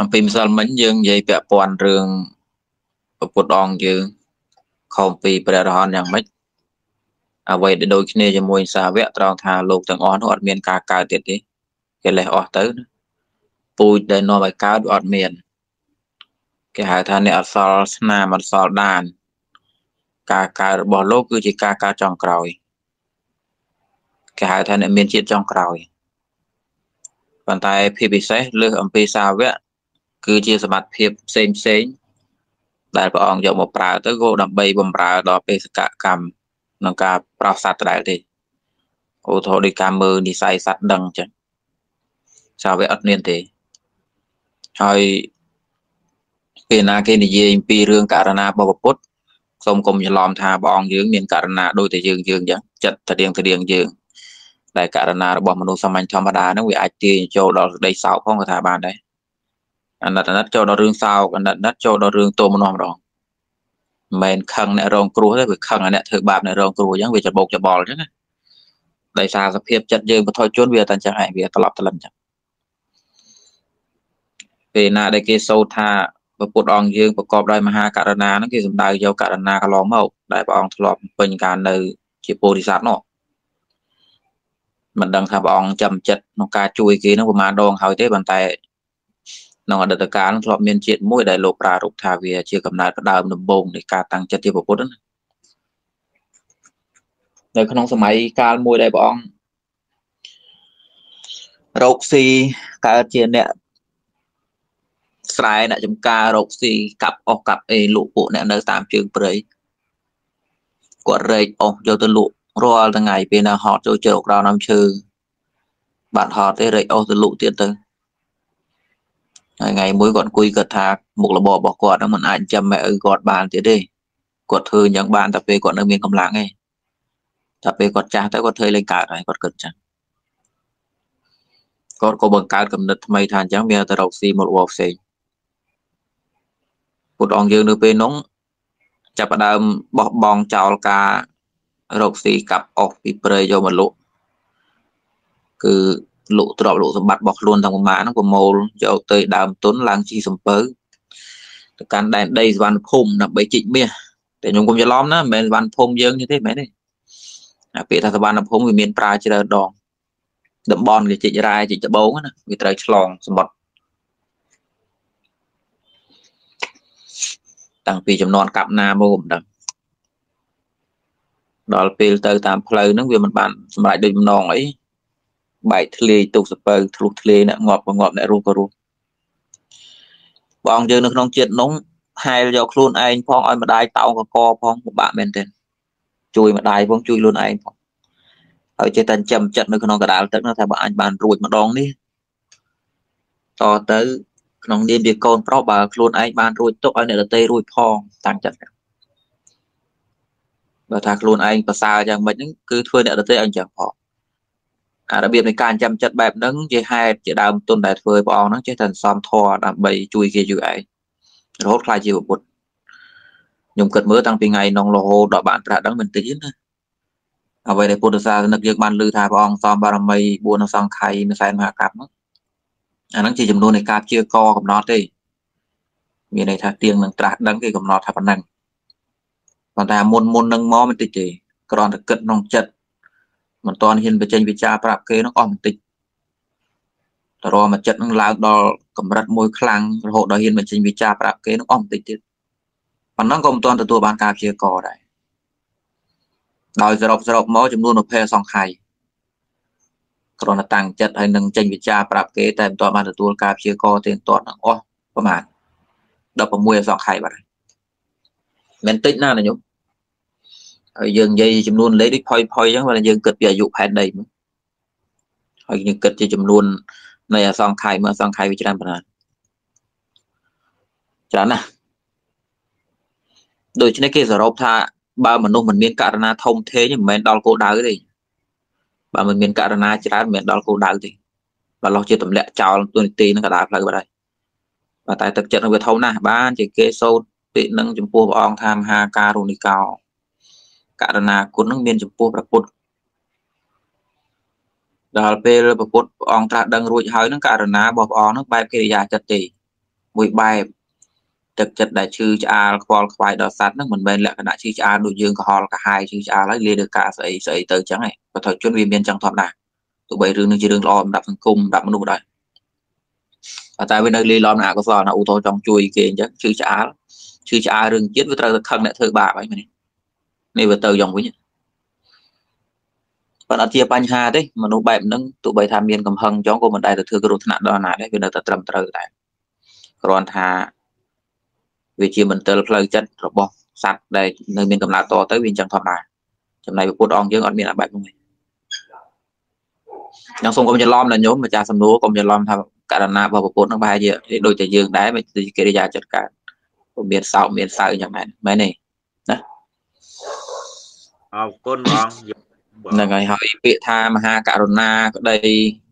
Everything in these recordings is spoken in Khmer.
អំពីម្សិលមិញយើងនិយាយពាក់ព័ន្ធរឿងពុទ្ធអង្គយើងខំពីព្រះរហន្តយ៉ាងម៉េចអ្វីដែលដូចគ្នាជាមួយសាវកត្រង់ថាលោកទាំងអស់នោះអត់មានការកើតទៀតទេគេលេះអស់ទៅពូជដែលនាំឲ្យកើតវាអត់មានគេហៅថាអ្នកអត់សល់ស្នាមអត់សល់ដាន ការកើតរបស់លោកគឺជាការកើតចុងក្រោយគេហៅថាអ្នកមានជាតិចុងក្រោយប៉ុន្តែភាពពិសេសលើសអំពីសាវក គឺជាសមត្ថភាពផ្សេងផ្សេងដែលព្រះអង្គយកមកប្រើទៅក៏ដើម្បីបំរើដល់បេសកកម្មក្នុងការប្រោសសត្វដដែលទេឧទាហរណ៍ដូចការមើលនិស័យសត្វដឹងអញ្ចឹងសាវកអត់មានទេហើយពេលណាគេនិយាយពីរឿងករណីរបស់ពុទ្ធសូមកុំច្រឡំថាព្រះអង្គយើងមានករណីដូចតែយើងយើងអញ្ចឹងចិត្តទៅរៀងទៅរៀងយើងដែលករណីរបស់មនុស្សសាមញ្ញធម្មតាហ្នឹងវាអាចទាញចូលដល់ក្តីសោកផងក៏ថាបានដែរ អាណិតអាណិតចូលដល់រឿងសោកអាណិតអាណិតចូលដល់រឿងទោមនម្ដងមិនមែនខឹងអ្នករងគ្រោះទេវាខឹងអ្នកធ្វើបាបអ្នករងគ្រោះអញ្ចឹងវាច្របោកច្បល់អញ្ចឹងណាដោយសារសភាពចិត្តយើងបថយជនវាតែអញ្ចឹងឯងវាត្រឡប់ត្រឡឹងអញ្ចឹងពេលណាដែលគេសូត្រថាពុទ្ធអង្គយើងប្រកបដោយមហាករណាហ្នឹងគេសំដៅយកករណាកន្លងមកដែលព្រះអង្គធ្លាប់ពេញការនៅ ជាពោធិសត្វនោះមិនដឹងថាព្រះអង្គចាំចិត្តក្នុងការជួយគេហ្នឹងប្រហែលដងហើយទេប៉ុន្តែ ក្នុងអតីតកាលធ្លាប់មានជាតិមួយដែលលោកប្រារព្ធថាវាជាកំណើតផ្ដើមដំបូងនៃការតាំងចិត្តជាពុទ្ធណានៅក្នុងសម័យកាលមួយដែលព្រះអង្គរោគស៊ីកើតជាអ្នកស្រែអ្នកចំការរោគស៊ីកាប់អស់កាប់អេលក់ពួកអ្នកនៅតាមជើងព្រៃគាត់រែកអស់យកទៅលក់រាល់ថ្ងៃពេលណាហត់ចូលជ្រកដល់ដើមឈើបាត់ហត់ទេរែកអស់ទៅលក់ទៀតទៅ ហើយថ្ងៃមួយគាត់អង្គុយគាត់ថាមុខរបររបស់គាត់ហ្នឹងមិនអាចចាំម៉ែឪគាត់បានទៀតទេគាត់ធ្វើអញ្ចឹងបានតែពេលគាត់នៅមានកម្លាំងឯងតែពេលគាត់ចាស់ទៅគាត់ធ្វើលេងកើតហើយគាត់គិតអញ្ចឹងគាត់ក៏បង្កើតកំណត់ថ្មីថាអញ្ចឹងវាទៅរកស៊ីមុខរបរផ្សេងពុទ្ធអង្គយើងនៅពេលនោះចាប់ផ្ដើមបោះបង់ចោលការរកស៊ីកាប់អស់ពីព្រៃយកមកលក់គឺ លក់ទ្រព្យលក់សម្បត្តិរបស់ខ្លួនទាំងប្រមាណហ្នឹងប្រមូលយកទៅដើមទុនឡើងជីសំពៅទៅកាន់ដែនដីសវណ្ណភូមិដើម្បីជីកមាសតែខ្ញុំកុំច្រឡំណាមិនមែនសវណ្ណភូមិយើងទេមែនទេអាពាក្យថាសវណ្ណភូមិវាមានប្រើច្រើនដងតំបន់វាជីករ៉ែជីកដបងណាវាត្រូវឆ្លងសម្បត្តិតាំងពីចំនួនកាប់ណាមកមិនដឹងដល់ពេលទៅតាមផ្លូវហ្នឹងវាមិនបានសម្រេចដូចម្ដងអី បែកធ្លាយទុកសពៅធ្លុះធ្លាយអ្នកងាប់ក៏ងាប់អ្នករស់ក៏រស់បងយើងនៅក្នុងជាតិនោះហែលយកខ្លួនឯងផងឲ្យម្ដាយតោងកកផងពិបាកមែនទែនជួយម្ដាយផងជួយខ្លួនឯងផងហើយចេះតែចាំចិត្តនៅក្នុងកដាលទឹកនោះថាបើអញបានរួចម្ដងនេះតទៅក្នុងនាមជាកូនប្រុសបើខ្លួនឯងបានរួចទុកឲ្យអ្នកដទៃរួចផងតាំងចិត្តបើថាខ្លួនឯងប្រសើរយ៉ាងម៉េចហ្នឹងគឺធ្វើអ្នកដទៃឲ្យអញ្ចឹងផង អារបៀបនៃការចាំចិត្តបែបហ្នឹងជាហេតុជាដើមទុនដែលធ្វើព្រះអង្គហ្នឹងចេះតែសំធរដើម្បីជួយគេយូរឯងរហូតខ្លាចជាពុទ្ធខ្ញុំគិតមើលតាំងពីថ្ងៃនងរហូតដល់បានប្រាក់ដឹងមិនតិចទេណាអ្វីដែលពុទ្ធសាសនិកយើងបានលើថាព្រះអង្គសំបារមី4សង្ខ័យមួយសែនមហាកັບហ្នឹងអាហ្នឹងជាចំនួននៃការជឿកកំណត់ទេមានន័យថាទៀងនឹងត្រាស់ដឹងគេកំណត់ថាប៉ុណ្ណឹងប៉ុន្តែមុនមុននឹងមកមិនតិចទេគ្រាន់តែគិតក្នុងចិត្ត មិនទាន់ហ៊ានបញ្ចេញវិចារប្រាប់គេនោះអស់បន្តិចតរមកចិត្តនឹងឡើងដល់កម្រិតមួយខ្លាំងរហូតដល់ហ៊ានបញ្ចេញវិចារប្រាប់គេនោះអស់បន្តិចទៀតប៉ុណ្ណឹងក៏មិនទាន់ទទួលបានការព្យាករដែរដោយសរុបសរុបមកចំនួន20សង្ខ័យគ្រាន់តែតាំងចិត្តហើយនឹងចេញវិចារប្រាប់គេតែមិនទាន់បានទទួលការព្យាករទេមិនទាន់នឹងអស់ប្រហែល16សង្ខ័យបាត់ហើយមិនតិចណាណាញោម ហើយយើងនិយាយចំនួនលេខដូចផុយផុយអញ្ចឹងបើយើងគិតពីអាយុផែនដីមកហើយយើងគិតជាចំនួននៃអសង្ខ័យមើលអសង្ខ័យវាច្រើនប៉ុណ្ណាច្រើនណាស់ដូច្នេះគេសរុបថាបើមនុស្សមិនមានករណីធំធេងមិនមែនដល់គោលដៅទេបើមិនមានករណីច្រើនមិនមែនដល់គោលដៅទេបើលោះជាទម្លាក់ចោលទូនីតិនឹងក៏ដើរផ្លូវបាត់ហើយបើតែទឹកចិត្តនឹងវាធំណាស់បានជាគេសូត្រពាក្យនឹងចំពោះព្រះអង្គថាមហាការុណិកោ ករណាគុណនឹងមានចំពោះព្រះពុទ្ធដល់ពេលព្រះពុទ្ធព្រះអង្គត្រាស់ដឹងរួចហើយនឹងករណារបស់ព្រះអង្គនឹងបែបកិរិយាចិត្តទេមួយបែបទឹកចិត្តដែលឈឺឆ្អាលខ្វល់ខ្វាយដល់សត្វហ្នឹងមិនមែនលក្ខណៈឈឺឆ្អាលដូចយើងកំហល់កាហាយឈឺឆ្អាលហើយលាលើការស្អីស្អីទៅអញ្ចឹងឯងបទជនវាមានចឹងធម្មតាទោះបីរឿងនេះជារឿងល្អសម្រាប់សង្គមសម្រាប់មនុស្សដែរតែវានៅលាយឡំនឹងអកុសលណាឧទាហរណ៍ចង់ជួយគេអញ្ចឹងឈឺឆ្អាលឈឺឆ្អាលរឿងជាតិវាត្រូវតែខឹងអ្នកធ្វើបាបហើយមែន នេះវាទៅយ៉ាងវិញប៉ុន្តែអត់ជាបញ្ហាទេមនុស្សបែបហ្នឹងទោះបីថាមានកំហឹងចង់ក៏មិនដែលទៅធ្វើគ្រោះថ្នាក់ដល់ណាដែរវានៅតែត្រឹមត្រូវដែរគ្រាន់ថាវាជាមន្ទិលផ្លូវចិត្តរបស់សត្វដែលនៅមានកំណើតតទៅវាអញ្ចឹងធម្មតាចំណែកពុទ្ធអង្គយើងអត់មានអាបែបនោះទេខ្ញុំសូមកុំច្រឡំដល់ញោមម្ចាស់សំណួរកុំច្រឡំថាករណីរបស់ពុទ្ធនឹងប្រហែលជាដូចតែយើងដែរមិនជាកិរិយាចិត្តកើតមានសោកមានសៅអញ្ចឹងមែនមែនទេណា អរគុណបងហ្នឹងហើយហើយពាក្យថាមហាករុណាក្តី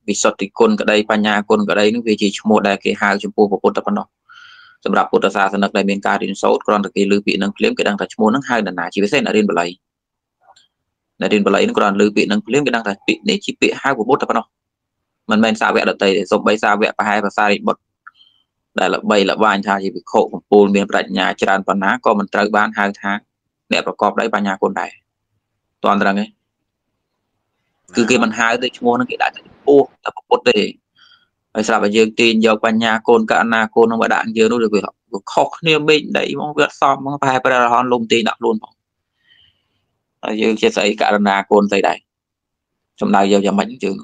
វិសុទ្ធិគុណក្តីបញ្ញាគុណក្តីនឹងវាជាឈ្មោះដែលគេហៅចំពោះពុទ្ធប៉ុណ្ណោះសម្រាប់ពុទ្ធសាសនិកដែលមានការរៀនសូត្រគ្រាន់តែគេលើពាក្យនឹងភ្លាមគេដឹងថាឈ្មោះនឹងហៅនរណាជាពិសេសអ្នករៀនបល័យអ្នករៀនបល័យនឹងគ្រាន់លើពាក្យនឹងភ្លាមគេដឹងថាពាក្យនេះជាពាក្យហៅពុទ្ធប៉ុណ្ណោះមិនមែនសាវកដតីទេសូម្បីសាវកប្រហែលភាសារិបុត្រដែលល្បីល្បាញថាជាវិខុកំពូលមានប្រាជ្ញាច្រើនប៉ុណ្ណាក៏មិនត្រូវបានហៅថាអ្នកប្រកបដោយបញ្ញាគុណដែរ តន់ត្រឹងទេគឺគេមិនហៅទៅឈ្មោះនឹងគេដាក់ចំពោះតែពុទ្ធទេហើយស្រាប់តែយើងទាញយកបញ្ញាកូនកណ្ណាកូននឹងមកដាក់យើងនោះវាខុសគ្នាមេឃដីហ្មងវាអត់សមហ្មងប្រហែលព្រះរហន្តលំទាញដាក់ខ្លួនផងហើយយើងជាស្អីករណាកូនស្អីដែរសំដៅយកយ៉ាងម៉េចយើង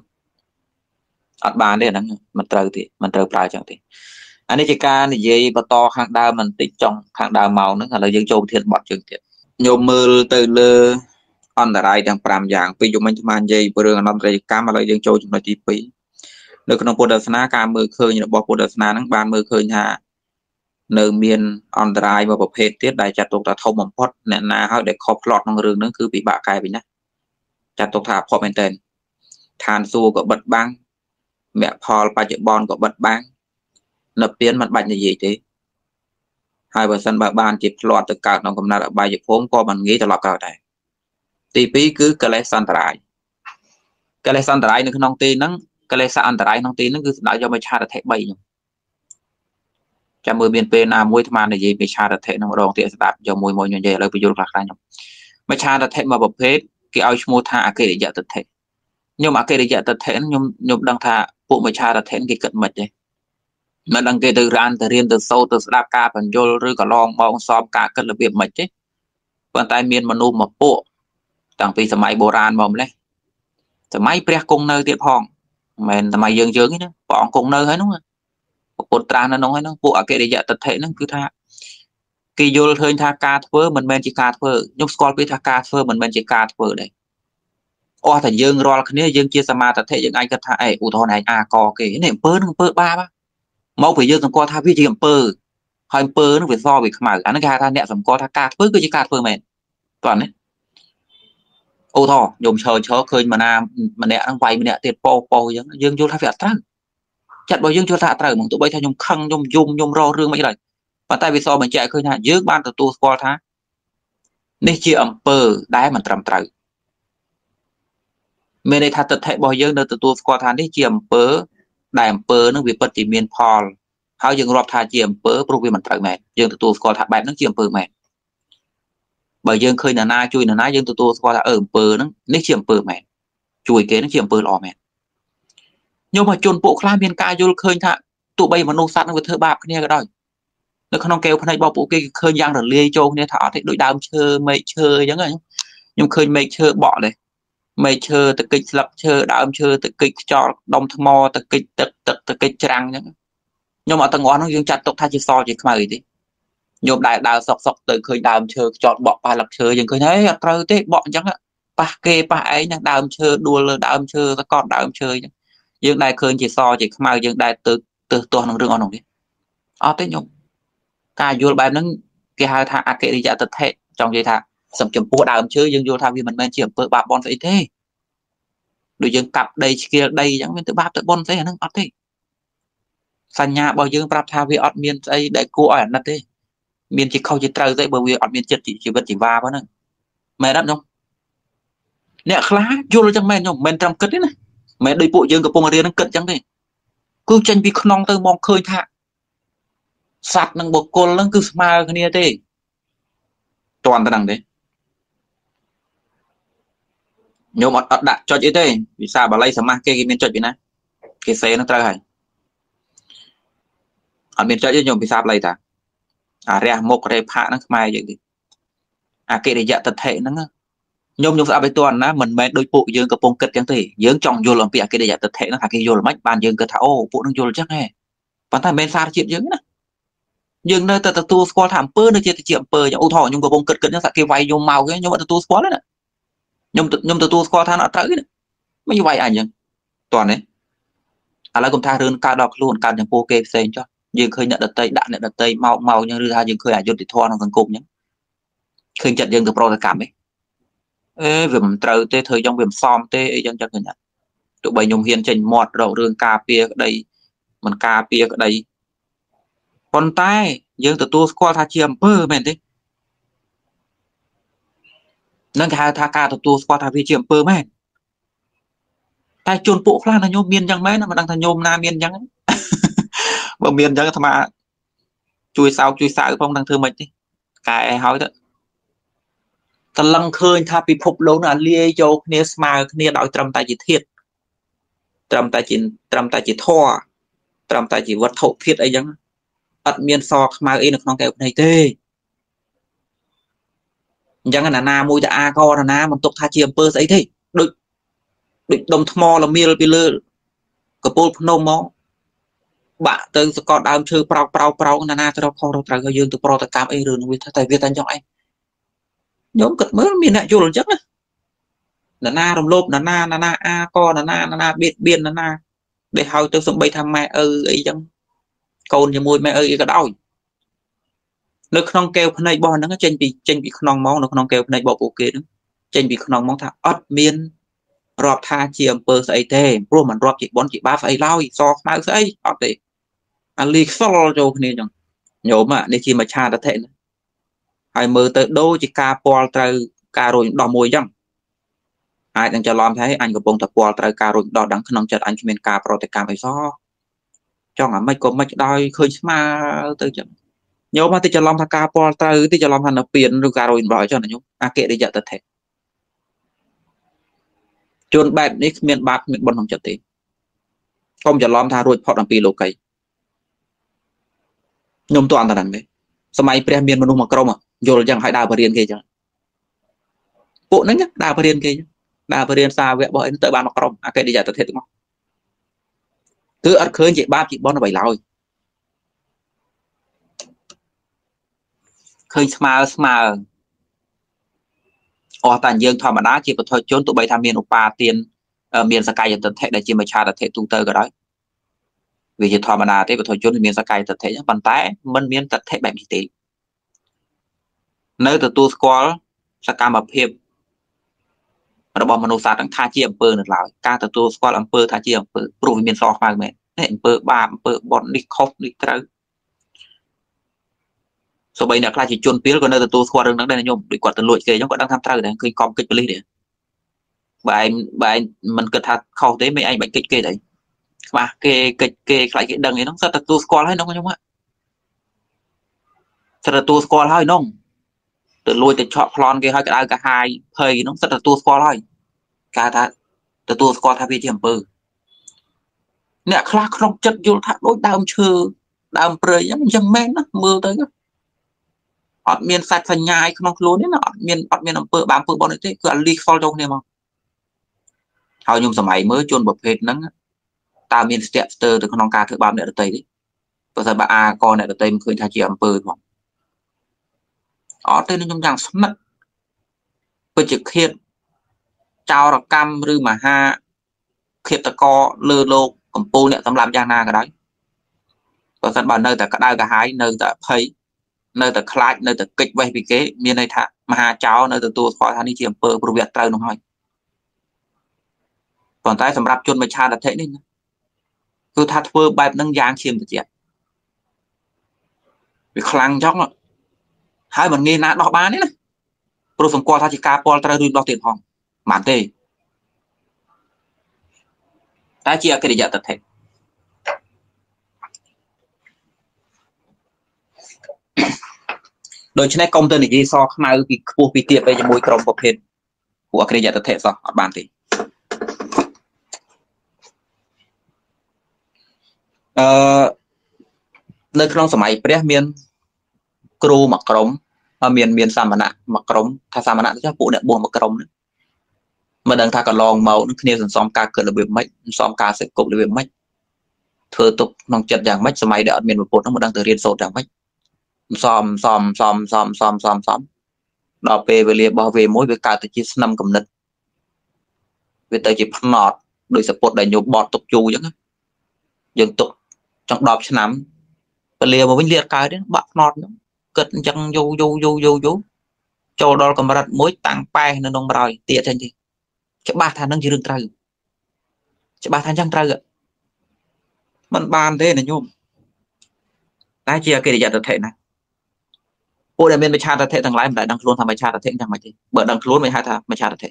អត់បានទេអាហ្នឹងមិនត្រូវទេមិនត្រូវប្រើចឹងទេអានេះជាការនិយាយបន្តខាងដើមបន្តិចចង់ខាងដើមមកហ្នឹងឥឡូវយើងចូលប្រធានបទជើងទៀតញោមមើលទៅលើ អន្តរាយទាំង5យ៉ាងពីយមិញស្មាននិយាយពីរឿងអនន្តរកម្មឥឡូវយើងចូលចំណុចទី2នៅក្នុងពុទ្ធសាសនាការមើលឃើញរបស់ពុទ្ធសាសនាហ្នឹងបានមើលឃើញថានៅមានអន្តរាយមួយប្រភេទទៀតដែលចាត់ទុកថាធំបំផុតអ្នកណាហើយដែលខុសផ្លត់ក្នុងរឿងហ្នឹងគឺពិបាកកែវិញណាចាត់ទុកថាអភ័ព្វមែនតើឋានសួគ៌ក៏បិទបាំងមគ្គផលបច្ចុប្បន្នក៏បិទបាំងនិព្វានមិនបាច់និយាយទេហើយបើសិនបើបានជាផ្លាត់ទៅកើតក្នុងកំណត់អបាយភូមិក៏មិនងាយត្រឡប់កើតដែរ ទី2គឺកិលេសអន្តរាយកិលេសអន្តរាយនៅក្នុងទីហ្នឹងកិលេសអន្តរាយក្នុងទីហ្នឹងគឺសម្ដៅយកមកឆារថៈ3ហ្នឹងចាំមើលមានពេលណាមួយអាត្មានិយាយពីឆារថៈហ្នឹងម្ដងទៀតស្ដាប់យកមួយមួយនិយាយឥឡូវបញ្យល់ខ្លះខ្លះខ្ញុំមកឆារថៈមួយប្រភេទគេឲ្យឈ្មោះថាអកិរិយតថៈខ្ញុំអកិរិយតថៈខ្ញុំខ្ញុំដឹងថាពួកមច្ឆារថៈគេគិតមិនទេមិនដឹងគេទៅរានទៅរៀនទៅសូត្រទៅស្ដាប់ការបញ្យលឬក៏ឡងបងសອບការគិតរបៀបមិនទេប៉ុន្តែមានមនុស្សមួយពួក តាំងពីសម័យបុរាណមកម្លេះសម័យព្រះគង់នៅទៀតផងមិនមែនសម័យយើងយើងទេណាព្រះអង្គគង់នៅហើយនោះពុទ្ធត្រាស់នៅក្នុងហើយនោះពួកអកិរិយតថៈហ្នឹងគឺថាគេយល់ឃើញថាការធ្វើមិនមែនជាការធ្វើខ្ញុំស្គាល់ពីថាការធ្វើមិនមែនជាការធ្វើដែរអស់តែយើងរាល់គ្នាយើងជាសមាធិយើងអាចគិតថាអេឧទាហរណ៍ឯងអាកគេនេះអំពើនឹងអំពើបាបមកពីយើងសម្គាល់ថាវាជាអំពើហើយអំពើនឹងវាសវាខ្មៅអាហ្នឹងគេហៅថាអ្នកសម្គាល់ថាការធ្វើគឺជាការធ្វើមែនតោះនេះ ឧទាហរណ៍ខ្ញុំឈរឈរឃើញមណាម្នាក់ហ្នឹងវាយម្នាក់ទៀតពោពោអញ្ចឹងយើងយល់ថាវាអត់ត្រូវចិត្តរបស់យើងយល់ថាអត់ត្រូវហ្មងទោះបីថាខ្ញុំខឹងខ្ញុំយំខ្ញុំរោរឿងមិនដែរប៉ុន្តែវាសបញ្ជាក់ឃើញថាយើងបានទទួលស្គាល់ថានេះជាអំពើដែលមិនត្រឹមត្រូវមានន័យថាទិដ្ឋិរបស់យើងនៅទទួលស្គាល់ថានេះជាអំពើដែលអំពើនឹងវាពិតជាមានផលហើយយើងរាប់ថាជាអំពើព្រោះវាមិនត្រូវមែនយើងទទួលស្គាល់ថាបែបហ្នឹងជាអំពើមែន បើយើងឃើញនរណាជួយនរណាយើងទទួលស្គាល់ថាអឺអំពើហ្នឹងនេះជាអំពើមែនជួយគេហ្នឹងជាអំពើល្អមែនញោមជនពួកខ្លះមានការយល់ឃើញថាទោះបីមនុស្សសត្វនឹងវាធ្វើបាបគ្នាក៏ដោយនៅក្នុងកែវភ្នែករបស់ពួកគេឃើញយ៉ាងរលាយចូលគ្នាថាអត់ទេដូចដើមឈើមែកឈើអញ្ចឹងខ្ញុំឃើញមែកឈើបក់ដែរមែកឈើទៅកិច្ចស្លឹកឈើដើមឈើទៅកិច្ចខ្យល់ដុំថ្មទៅកិច្ចទឹកទឹកទៅកិច្ចច្រាំងអញ្ចឹងខ្ញុំអត់ទាំងអស់នោះយើងចាត់ទុកថាជាសជាខ្មៅទេ ខ្ញុំដែលដើរសុកសុកទៅឃើញដើមឈើខ្យល់បក់ប៉ះលឹកឈើយើងឃើញហេអត់ត្រូវទេបក់អញ្ចឹងប៉ះគេប៉ះឯងណាដើមឈើដួលលើដើមឈើទៅកត់ដើមឈើអញ្ចឹងយើងដែលឃើញជាសជាខ្មៅយើងដែលទៅទៅទាស់នឹងរឿងអស់នោះនេះអត់ទេខ្ញុំការយល់បែបហ្នឹងគេហៅថាអកិរិយតថេចង់និយាយថាសំចំពោះដើមឈើយើងយល់ថាវាមិនមែនជាអំពើបាបបន់ស្អីទេដូចយើងកាប់ដីឆ្កៀលដីអញ្ចឹងមានទៅបាបទៅបន់ស្អីអាហ្នឹងអត់ទេសញ្ញារបស់យើងប្រាប់ថាវាអត់មានស្អីដែលគួរឲ្យអាណិតទេ មានជាខុសជាត្រូវទេបើវាអត់មានចិត្តជីវិតជីវ៉ាហ្នឹងមែនអត់ខ្ញុំអ្នកខ្លះយល់ចឹងមែនខ្ញុំមិនត្រឹមគិតទេណាមិនដូចពួកយើងកំពុងរៀនហ្នឹងគិតចឹងទេគឺចេញពីក្នុងទៅមកឃើញថាសត្វនិងបុគ្គលហ្នឹងគឺស្មើគ្នាទេតន់តែហ្នឹងទេញោមអត់អត់ដាក់ចុចអីទេវិសាបាលីសមាសគេគេមានចុចពីណាគេសេនឹងត្រូវហើយអត់មានចុចទេញោមវិសាបាលីតា អារះមុខរេផាហ្នឹងខ្មែរយើងទេអាកិរិយៈតថេហ្នឹងខ្ញុំខ្ញុំស្ដាប់ឲ្យតន់ណាមិនមែនដូចពួកយើងកំពុងគិតចឹងទេយើងចង់យល់អំពីអកិរិយៈតថេហ្នឹងថាគេយល់មិនបានយើងគិតថាអូពួកនឹងយល់ចឹងហ៎ប៉ុន្តែមិនមែនសារជាតិយើងណាយើងនៅតែទទួលស្គាល់ថាអំពើនៅជាជាអំពើឧទាហរណ៍ខ្ញុំកំពុងគិតគិតចឹងថាគេវាយខ្ញុំមកគេខ្ញុំអត់ទទួលស្គាល់ទេណាខ្ញុំខ្ញុំទទួលស្គាល់ថាអត់ត្រូវទេមិនវាយអញចឹងតោះនេះឥឡូវកុំថារឿងកើតដល់ខ្លួនកើតចំពោះគេផ្សេងចុះ យើងឃើញអ្នកដតីដាក់អ្នកដតីមកមកចឹងឬថាយើងឃើញអយុត្តិធម៌ក្នុងសង្គមចឹងឃើញចិត្តយើងទៅប្រតិកម្មទេអេវាមិនត្រូវទេធ្វើចឹងវាមិនសមទេអីចឹងចឹងឃើញថាទោះបីខ្ញុំហ៊ានចេញមាត់រករឿងការពារក្តីមិនការពារក្តីប៉ុន្តែយើងទទួលស្គាល់ថាជាអំពើមែនទេនឹងគេហៅថាការទទួលស្គាល់ថាវាជាអំពើមែនតែជនពួកខ្លះថាញោមមានយ៉ាងម៉េចមិនដឹងថាញោមណាមានយ៉ាង បើមានយ៉ាងអាត្មាជួយសោកជួយសៅផងដឹងធ្វើម៉េចទេកែឲ្យទៅតឡឹងឃើញថាពិភពលោកនោះអាលាយចូលគ្នាស្មើគ្នាដោយត្រឹមតែជាធាតត្រឹមតែជាត្រឹមតែជាធរត្រឹមតែជាវត្ថុធាតអីចឹងអត់មានសខ្មៅអីនៅក្នុងកែវភ្នែកទេអញ្ចឹងណានាមួយតាអាកណានាមិនទុកថាជាអំពើស្អីទេដូចដូចដុំថ្មល្មៀលពីលើកពូលភ្នំមក បាក់ទៅសកតដើមឈើប្រោកប្រោកប្រោកណានាត្រូវខុសត្រូវឲ្យយើងទៅប្រតកម្មអីរឿងវាថាតែវាតែអញ្ចឹងឯងញោមគិតមើលមានអ្នកយល់អញ្ចឹងណាណារំលោភណាណាណាណាអាកណាណាណាណាបៀតបៀនណាណាដែលហៅទៅសំបីថាម៉ែឪអីចឹងកូនជាមួយម៉ែឪអីក៏ដោយនៅក្នុងកែវភ្នែករបស់ហ្នឹងចេញពីចេញពីក្នុងមកនៅក្នុងកែវភ្នែករបស់ពួកគេហ្នឹងចេញពីក្នុងមកថាអត់មានរាប់ថាជាអំពើស្អីទេព្រោះมันរាប់ជាបនជាបាបស្អីឡើយសខ្មៅស្អីអត់ទេ អាលីខ្សលចូលគ្នាចឹងញោមនេះជាមច្ឆាតថៈហើយមើលទៅដូចជាការពាល់ត្រូវការរួចដោះមួយចឹងអាចនឹងច្រឡំថាអញកំពុងតែពាល់ត្រូវការរួចដោះដឹងក្នុងចិត្តអញគ្មានការប្រតិកម្មអីសោះចង់អាម៉េចក៏មិនដោយឃើញស្មើទៅចឹងញោមទៅច្រឡំថាការពាល់ត្រូវទៅច្រឡំថានៅពៀនឬការរួចរបស់ចឹងណាញោមអកិរិយតថេជួនបែបនេះគ្មានបាបគ្មានបុណ្យក្នុងចិត្តទេកុំច្រឡំថារួចផុតអំពីលោកី ខ្ញុំទៅអន្តរហ្នឹងទេសម័យព្រះមានមនុស្សមួយក្រុមយល់ចឹងឲ្យដើរបរៀនគេចឹងពួកហ្នឹងដើរបរៀនគេចឹងដើរបរៀនសាវករបស់អីទៅបានមកក្រុមអកិរិយតធិទាំងអស់គឺអត់ឃើញជាបាបជាបុណ្យអ្វីឡើយឃើញស្មើស្មើអស់តែយើងធម្មតាជាពុទ្ធជនទោះបីថាមានឧបាទានមានសកាយតធិដែលជាមច្ឆាតធិទូទៅក៏ដោយ វាជាធម្មតាទេពុទ្ធជនមានសកាយតធិប៉ុន្តែมันមានតធិបែបនេះទេនៅទទួលស្គាល់សកម្មភាពរបស់មនុស្សសាស្ត្រទាំងថាជាអំពើនៅឡើយការទទួលស្គាល់អំពើថាជាអំពើព្រោះវាមានសខ្មៅមែននេះអំពើបាបអំពើបន់នេះខុសនេះត្រូវសូម្បីអ្នកខ្លះជាជនពីលក៏នៅទទួលស្គាល់រឿងហ្នឹងដែរញោមដូចគាត់ទៅលួចគេអញ្ចឹងគាត់ដឹងថាត្រូវដែរឃើញកំកិច្ចប៉ូលីសដែរបើឯងបើឯងមិនគិតថាខុសទេមិនឯងបាច់កិច្ចគេដែរ ខ្វះគេកិច្ចគេខ្លាចគេដឹងអីហ្នឹងសិតទទួលស្គាល់ហើយហ្នឹងខ្ញុំហ่ะសិតទទួលស្គាល់ហើយហ្នឹងទៅលួចទៅឆក់ប្លន់គេឲ្យក្តៅកាហាយភ័យហ្នឹងសិតទទួលស្គាល់ហើយគេថាទទួលស្គាល់ថាវាជាអំពើអ្នកខ្លះក្នុងចិត្តយល់ថាដូចដើមឈើដើមព្រៃអញ្ចឹងមិនមែនណាមើលទៅអត់មានសាច់សញ្ញាឯក្នុងខ្លួនទេណាអត់មានអត់មានអំពើបាបអំពើបនទេគឺអាលីខ្វល់ចូលគ្នាមកហើយខ្ញុំសម័យមើលជនប្រភេទហ្នឹង តើមានស្ទាក់ស្ទើរទៅក្នុងការធ្វើបាបអ្នកដទៃទេបើសិនបើអាកអ្នកដទៃមិនឃើញថាជាអំពើផងអត់ទេខ្ញុំយ៉ាងស្និទ្ធពេជ្ជឃាតចោរកម្មឬមហាឃាតកលើលោកកម្ពុជាអ្នកសម្លាប់យ៉ាងណាក៏ដោយបើសិនបើនៅតែក្តៅក្រហាយនៅតែភ័យនៅតែខ្លាចនៅតែកិច្ចវេះពីគេ មានន័យថាមហាចោរនៅទទួលស្គាល់ថានេះជាអំពើប្រវត្តិត្រូវនោះហើយប៉ុន្តែសម្រាប់ជនមច្ឆាតធិនេះ គឺថាធ្វើបែបហ្នឹងយ៉ាងឈាមត្រជាក់វាខ្លាំងចង់ហើយមិនងាយណាដោះបានទេណាព្រោះសម្គាល់ថាជាការពលត្រូវឬដោះទៀតផងបានទេតែជាអកិរិយតថេដូច្នេះកុំទៅនិយាយសខ្មៅពីខ្ពស់ពីទៀតទៅជាមួយក្រុមប្រភេទពួកអក្រិយតធិសោះអត់បានទេ អឺនៅក្នុងសម័យព្រះមានគ្រូមួយក្រុមមានមានសាមណៈមួយក្រុមថាសាមណៈទៅចុះពួកអ្នកបួសមួយក្រុមហ្នឹងមិនដឹងថាកន្លងមកនឹងគ្នាសន្សំការគិតរបៀបម៉េចសន្សំការសេចគប់របៀបម៉េចធ្វើទុកក្នុងចិត្តយ៉ាងម៉េចសម័យដែលអត់មានពុទ្ធហ្នឹងមិនដឹងទៅរៀនសូត្រយ៉ាងម៉េចសំសំសំសំសំសំសំដល់ពេលវេលារបស់វាមួយវាកើតទៅជាស្នឹមកំណត់វាទៅជាភ្នត់ដោយសពុតដែលញោមបត់ទុកយូរអញ្ចឹងយើងទុក ចង់10ឆ្នាំពលាមកវិញលៀតកើតទេបាក់ភ្នត់ហ្នឹងគិតអញ្ចឹងយូរយូរយូរយូរយូរចូលដល់កម្រិតមួយតាំងប៉ែនៅក្នុងប្រយទៀតចឹងទេច្បាស់ថានឹងជារឿងត្រូវច្បាស់ថាអញ្ចឹងត្រូវมันបានទេណាញោមតែជាអកិរិយតធិណាពួកដែលមានវិឆាតធិទាំងឡាយមិនដែលដឹងខ្លួនថាវិឆាតធិយ៉ាងម៉េចទេបើដឹងខ្លួនមិនហៅថាវិឆាតធិ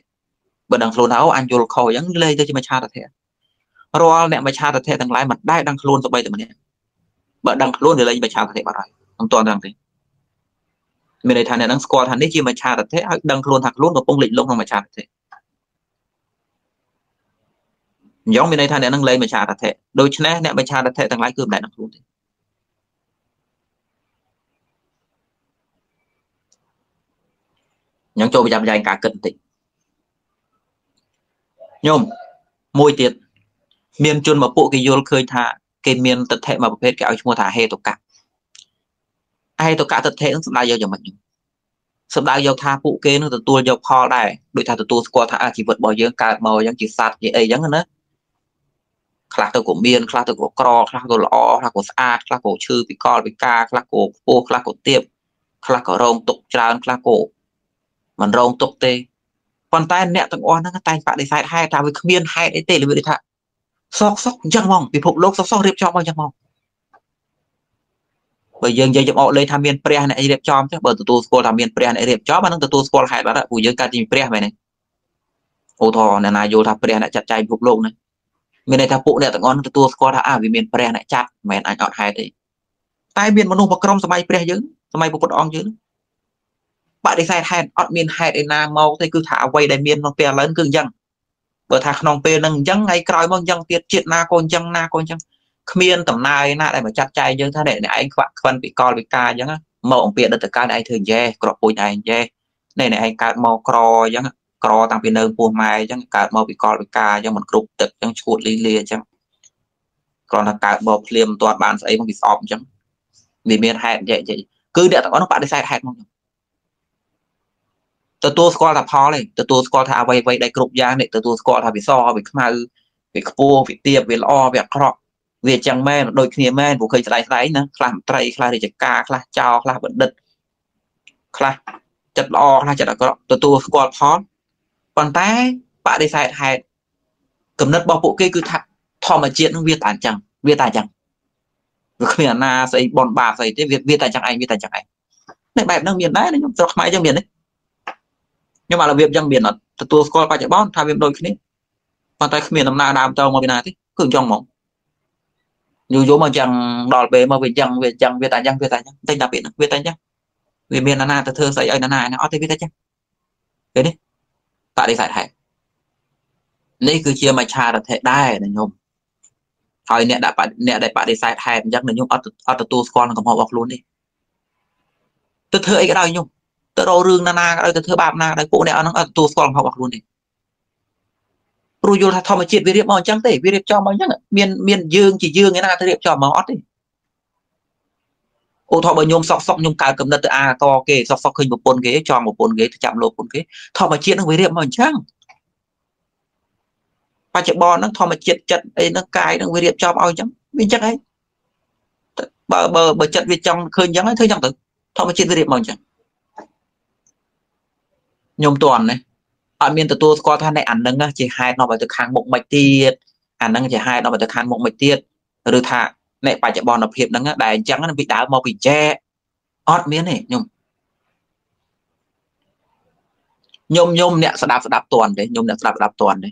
បើដឹងខ្លួនថាអូអញយល់ខុសអញ្ចឹងលេទៅជាវិឆាតធិ រាល់អ្នកវិឆាតធិទាំងឡាយមិនដែលដឹងខ្លួនសម្បីតែម្នាក់បើដឹងខ្លួនវាលេងវិឆាតធិបាត់ហើយមិនទាន់ដឹងទេមានន័យថាអ្នកនឹងស្គាល់ថានេះជាមច្ឆាទិដ្ឋិហើយដឹងខ្លួនថាខ្លួនកំពុងលិចលង់ក្នុងមច្ឆាទិដ្ឋិអញ្ចឹងមានន័យថាអ្នកនឹងលែងមច្ឆាទិដ្ឋិដូច្នេះអ្នកមច្ឆាទិដ្ឋិទាំងឡាយគឺមិនដែលដឹងខ្លួនទេអញ្ចឹងចូលប្រចាំប្រែងការគិតបន្តិចញោមមួយទៀត មានជនមកពួកគេយល់ឃើញថាគេមានទិដ្ឋិមួយប្រភេទគេឲ្យឈ្មោះថាហេតុកៈឯតកតធិនឹងសំដៅយកយ៉ាងម៉េចសំដៅយកថាពួកគេនឹងទទួលយកផលដែរដូចថាទទួលស្គាល់ថាជីវិតរបស់យើងកើតមកយ៉ាងជាសត្វជាអីចឹងណាខ្លះទៅក៏មានខ្លះទៅក៏ក្រខ្លះក៏ល្អខ្លះក៏ស្អាតខ្លះក៏ឈឺពីកលពីការខ្លះក៏ខ្ពស់ខ្លះក៏ទាបខ្លះក៏រងទុកច្រើនខ្លះក៏មិនរងទុកទេប៉ុន្តែអ្នកទាំងអស់ហ្នឹងតែងបដិសេធហេតុថាវាគ្មានហេតុអីទេលើវាថា សោកសោកអញ្ចឹងហ្មងពិភពលោកសោកសោករៀបចំមកអញ្ចឹងហ្មងបើយើងនិយាយចំអកលេខថាមានព្រះអ្នករៀបចំចឹងបើទទួលស្គាល់ថាមានព្រះអ្នករៀបចំអានឹងទទួលស្គាល់ហេតុបាត់ព្រោះយើងកើតជាព្រះមែនទេឧទាហរណ៍អ្នកណាយល់ថាព្រះអ្នកចាត់ចែងពិភពលោកហ្នឹងមានន័យថាពួកអ្នកទាំងអស់នឹងទទួលស្គាល់ថាអើវាមានព្រះអ្នកចាត់មិនមែនអញអត់ហេតុទេតែមានមនុស្សមួយក្រុមសម័យព្រះយើងសម័យពុទ្ធអង្គយើងបដិសេធហេតុអត់មានហេតុឯណាមកទេគឺថាអ្វីដែលមានក្នុងពេលឥឡូវគឺអញ្ចឹង បើថាក្នុងពេលហ្នឹងអញ្ចឹងថ្ងៃក្រោយមកអញ្ចឹងទៀតជាតិណាក៏អញ្ចឹងណាក៏អញ្ចឹងគ្មានដំណើរណាដែលមកចាត់ចែងយើងថាអ្នកឯងខ្វាក់ខ្វិនពីកលវិការអញ្ចឹងមកអំពីអតីតកាលឯងធ្វើយ៉េក្របពូជឯងយ៉េនេះអ្នកឯងកើតមកក្រអញ្ចឹងក្រតាំងពីនៅពោះម៉ែអញ្ចឹងកើតមកពីកលវិការអញ្ចឹងមិនគ្រប់ទឹកអញ្ចឹងឈួតលីលាអញ្ចឹងគ្រាន់តែកើតមកភ្លាមមិនទាន់បានស្អីមកពីស្អប់អញ្ចឹងវាមានហេតុយ៉េគឺអ្នកទាំងអស់នោះបដិសេធហេតុមក ទទួលស្គាល់ថាផលទេទទួលស្គាល់ថាអ្វីអ្វីដែលគ្រប់យ៉ាងនេះទទួលស្គាល់ថាវាសវាខ្មៅវាខ្ពស់វាទាបវាល្អវាអាក្រក់វាចឹងមែនដូចគ្នាមែនព្រោះឃើញស្ដាយស្ដាយណាខ្លះមន្ត្រីខ្លះរាជការខ្លះចៅខ្លះបណ្ឌិតខ្លះចិត្តល្អខ្លះចិត្តអាក្រក់ទទួលស្គាល់ផលប៉ុន្តែបដិសេធហេតុកំណត់របស់ពួកគេគឺថាធម្មជាតិនឹងវាតែអញ្ចឹងវាតែអញ្ចឹងវាគ្មានអាណាស្អីបនបាបស្អីទេវាវាតែអញ្ចឹងឯងវាតែអញ្ចឹងឯងនេះបែបហ្នឹងមានដែរខ្ញុំស្រុកខ្មែរអញ្ចឹងមានទេ ខ្ញុំអារបៀបអញ្ចឹងមានអត់ទទួលស្គាល់បច្ចុប្បន្នថាវាដូចគ្នាប៉ុន្តែគ្មានដំណើរដើមតមកពីណាទេគឺអញ្ចឹងហ្មងយូរយូរមកចឹងដល់ពេលមកវាចឹងវាចឹងវាតែចឹងវាតែចឹងតែតែពាក្យហ្នឹងវាតែចឹងវាមានណានាទៅធ្វើស្អីឲ្យណានាអត់ទេវាតែចឹងពេលនេះបដិសេធហេតុនេះគឺជាមច្ឆារថៈដែរណាញោមហើយអ្នកដាក់អ្នកដែលបដិសេធហេតុអញ្ចឹងញោមអត់អត់ទទួលស្គាល់នឹងកំហុសរបស់ខ្លួនទេទៅធ្វើអីក៏ដោយញោម ទៅរករឿងណានាក៏ដោយទៅធ្វើបាបណាក៏ដោយពួកអ្នកអត់នឹងអត់ទទួលស្គាល់កំហុសរបស់ខ្លួនទេព្រោះយល់ថាធម្មជាតិវារៀបមកអញ្ចឹងទេវារៀបចំមកអញ្ចឹងមានមានយើងជាយើងឯណាទៅរៀបចំមកអត់ទេអូថោបើញោមសក់សក់ញោមកើតកំណត់ទៅអាកគេសក់សក់ឃើញប្រពន្ធគេចង់ប្រពន្ធគេទៅចាប់លោកប្រពន្ធគេធម្មជាតិនឹងវារៀបមកអញ្ចឹងបច្ចុប្បន្នហ្នឹងធម្មជាតិចិត្តអីហ្នឹងកាយហ្នឹងវារៀបចំឲ្យអញ្ចឹងវាអញ្ចឹងឯងបើបើបើចិត្តវាចង់ឃើញអញ្ចឹងហើយធ្វើអញ្ចឹងទៅធម្មជាតិវារៀបមកអញ្ចឹង ខ្ញុំតន់ណាអត់មានទទួលស្គាល់ថានៃអានឹងជាហេតុនាំឲ្យទៅខាងមុខមិនទៀតអានឹងជាហេតុនាំឲ្យទៅខាងមុខមិនទៀតឬថានៃបច្ចុប្បន្នភាពហ្នឹងដែលអញ្ចឹងពីដើមមកពីចែអត់មានទេខ្ញុំខ្ញុំខ្ញុំអ្នកស្ដាប់ស្ដាប់តន់ទេខ្ញុំអ្នកស្ដាប់ស្ដាប់តន់ទេ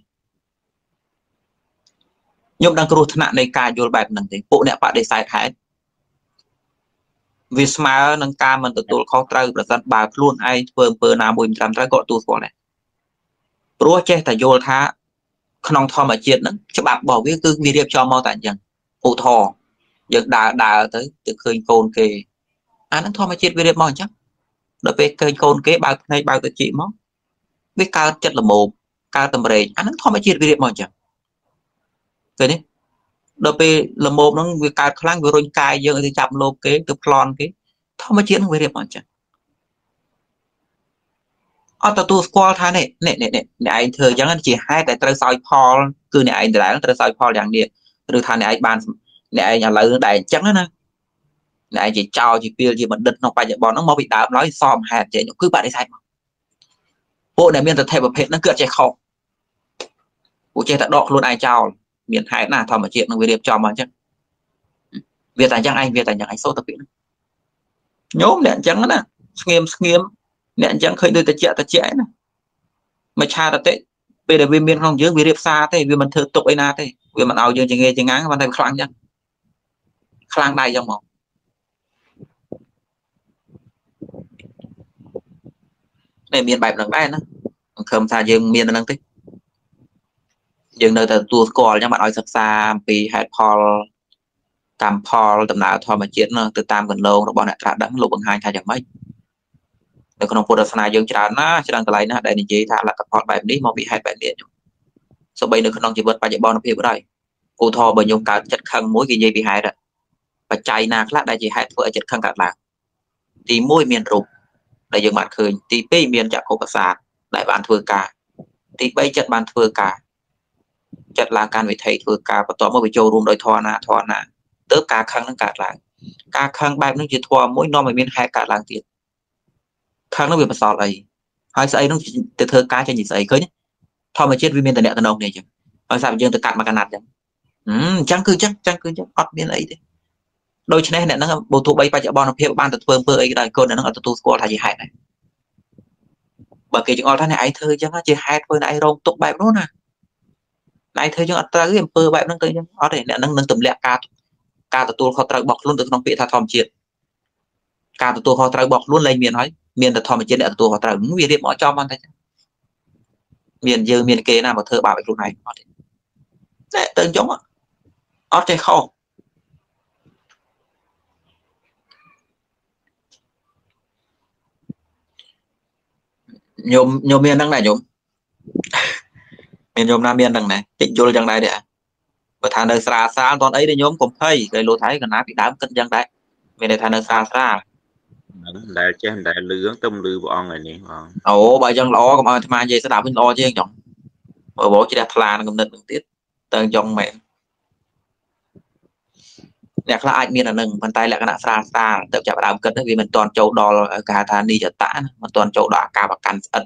ខ្ញុំដឹងគ្រោះថ្នាក់នៃការយល់បែបហ្នឹងទេពួកអ្នកបដិសេធហេតុ វាស្មើនឹងការមិនទទួលខុសត្រូវប្រសិនបើខ្លួនឯងធ្វើអំពើណាមួយមិនត្រឹមត្រូវក៏ទទួលស្គាល់ដែរព្រោះចេះតែយល់ថាក្នុងធម្មជាតិហ្នឹងច្បាប់របស់វាគឺវារៀបចំមកតែអញ្ចឹងឧទាហរណ៍យើងដើរដើរទៅទៅឃើញកូនគេអាហ្នឹងធម្មជាតិវារៀបមកអញ្ចឹងដល់ពេលឃើញកូនគេបើកភ្នែកបើកទៅជីមកវាកើតចិត្តល្មមកើតតម្រេកអាហ្នឹងធម្មជាតិវារៀបមកអញ្ចឹងឃើញទេ ដល់ពេលល្មមហ្នឹងវាកើតខ្លាំងវារុញកាយយើងទៅចាប់លោកគេទៅប្លន់គេធម្មជាតិហ្នឹងវារៀបមកអញ្ចឹងអត់ទទួលស្គាល់ថានេះនេះនេះអ្នកឯងធ្វើអញ្ចឹងជាហេតុតែត្រូវសោយផលគឺអ្នកឯងដដែលត្រូវសោយផលយ៉ាងនេះឬថាអ្នកឯងបានអ្នកឯងឥឡូវដែលអញ្ចឹងណាអ្នកឯងជាចោលជាពីលជាបណ្ឌិតក្នុងបច្ចុប្បន្នហ្នឹងមកពីដើមឡើយសមហេតុចេញគឺបដិសេធមកពួកដែលមានតថេប្រភេទហ្នឹងគឺអត់ចេះខុសពួកចេះតែដកខ្លួនឯងចោល មានហេតុណាធម្មជាតិនឹងវារៀបចំមកអញ្ចឹងវាតែអញ្ចឹងឯងវាតែអញ្ចឹងឯងសូត្រទៅពីហ្នឹងញោមអ្នកអញ្ចឹងណាស្ងៀមស្ងៀមអ្នកអញ្ចឹងឃើញដូចតិចតិចណាមច្ឆាតតិពេលដែលវាមានក្នុងយើងវារៀបសារទេវាមិនធ្វើទុកអីណាទេវាមិនឲ្យយើងចងាចងាងប៉ុន្តែខ្លាំងអញ្ចឹងខ្លាំងដែរអញ្ចឹងមកតែមានបែបហ្នឹងដែរណាសង្ឃឹមថាយើងមានហ្នឹងទេ យើងនៅតែទទួលស្គាល់អញ្ចឹងបានឲ្យសិក្សាអំពីហេតុផលកម្មផលដំណើរធម្មជាតិនោះទៅតាមកន្លងរបស់អ្នកត្រាស់ដឹងលោកបង្ហាញថាយ៉ាងម៉េចនៅក្នុងពុទ្ធសាសនាយើងច្រើនណាស់ច្រើនកន្លែងណាដែលនិយាយថាលទ្ធផលបែបនេះមកពីហេតុបែបនេះខ្ញុំសូម្បីនៅក្នុងជីវិតបច្ចុប្បន្នភាពដែរឧទាហរណ៍បើខ្ញុំកើតចិត្តខឹងមួយគេនិយាយពីហេតុបច្ច័យណាខ្លះដែលជាហេតុធ្វើឲ្យចិត្តខឹងកើតឡើងទី1មានរូបដែលយើងបានឃើញទី2មានចក្ខុប្រសាទដែលបានធ្វើការទី3ចិត្តបានធ្វើការ ចិត្តឡើងការវិធីធ្វើការបន្ទាប់មកវាចូលរួមដោយធរណាធរណាទើបការខឹងនឹងកើតឡើងការខឹងបែបនេះជាធម៌មួយនាំឲ្យមានហេតុកើតឡើងទៀតខឹងនោះវាបន្សល់អីហើយស្អីនោះទៅធ្វើការចេញពីស្អីឃើញធម្មជាតិវាមានតំណែងគ្នាអញ្ចឹងហើយសាប់យើងទៅកាត់មកកណាត់អញ្ចឹងអញ្ចឹងគឺអញ្ចឹងអញ្ចឹងគឺអញ្ចឹងអត់មានអីទេដូច្នេះអ្នកហ្នឹងបើទោះបីបច្ចុប្បន្នភាពបានទៅធ្វើអំពើអីក៏ដោយកូនអ្នកហ្នឹងអត់ទទួលស្គាល់ថាជាហេតុដែរបើគេចង្អល់ថាអ្នកឯងធ្វើអញ្ចឹងជាហេតុធ្វើអ្នកឯងរងទុកបែបនោះណា អ្នកឯងធ្វើអញ្ចឹងអត់ត្រូវទេអំពើបែបហ្នឹងទៅអញ្ចឹងអត់ទេអ្នកហ្នឹងនឹងទម្លាក់ការការទទួលខុសត្រូវរបស់ខ្លួនទៅក្នុងពាក្យថាធម្មជាតិការទទួលខុសត្រូវរបស់ខ្លួនលែងមានហើយមានតែធម្មជាតិអ្នកទទួលខុសត្រូវវារៀបមកចំបានតែមានយើងមានគេណាមកធ្វើបាបឲ្យខ្លួនឯងអត់ទេតែទៅអញ្ចឹងអត់ចេះខុសញោមញោមមានហ្នឹងដែរញោម មានញោមណាមានហ្នឹងដែរតិចយល់ចឹងដែរទេបើថានៅស្រាលស្រាលអត់អីទេញោមកុំភ័យគេលោកថៃកណាពីដើមគិតចឹងដែរមានន័យថានៅស្រាលស្រាលមិនដែលចេះមិនដែលលឺទៅលឺព្រះអង្គឯនេះបងអូបើចឹងល្អកុំឲ្យអាត្មានិយាយស្ដាប់វិញល្អជាងចង់បើបងជ្រះថ្លានឹងគំនិតនឹងទៀតតើចង់មែនអ្នកខ្លះអាចមានអានឹងប៉ុន្តែលក្ខណៈស្រាលស្រាលទៅចាប់ដើមគិតវាមិនទាន់ចូលដល់គេហៅថានិច្ចតៈមិនទាន់ចូលដល់អាការប្រកាន់ស្អិត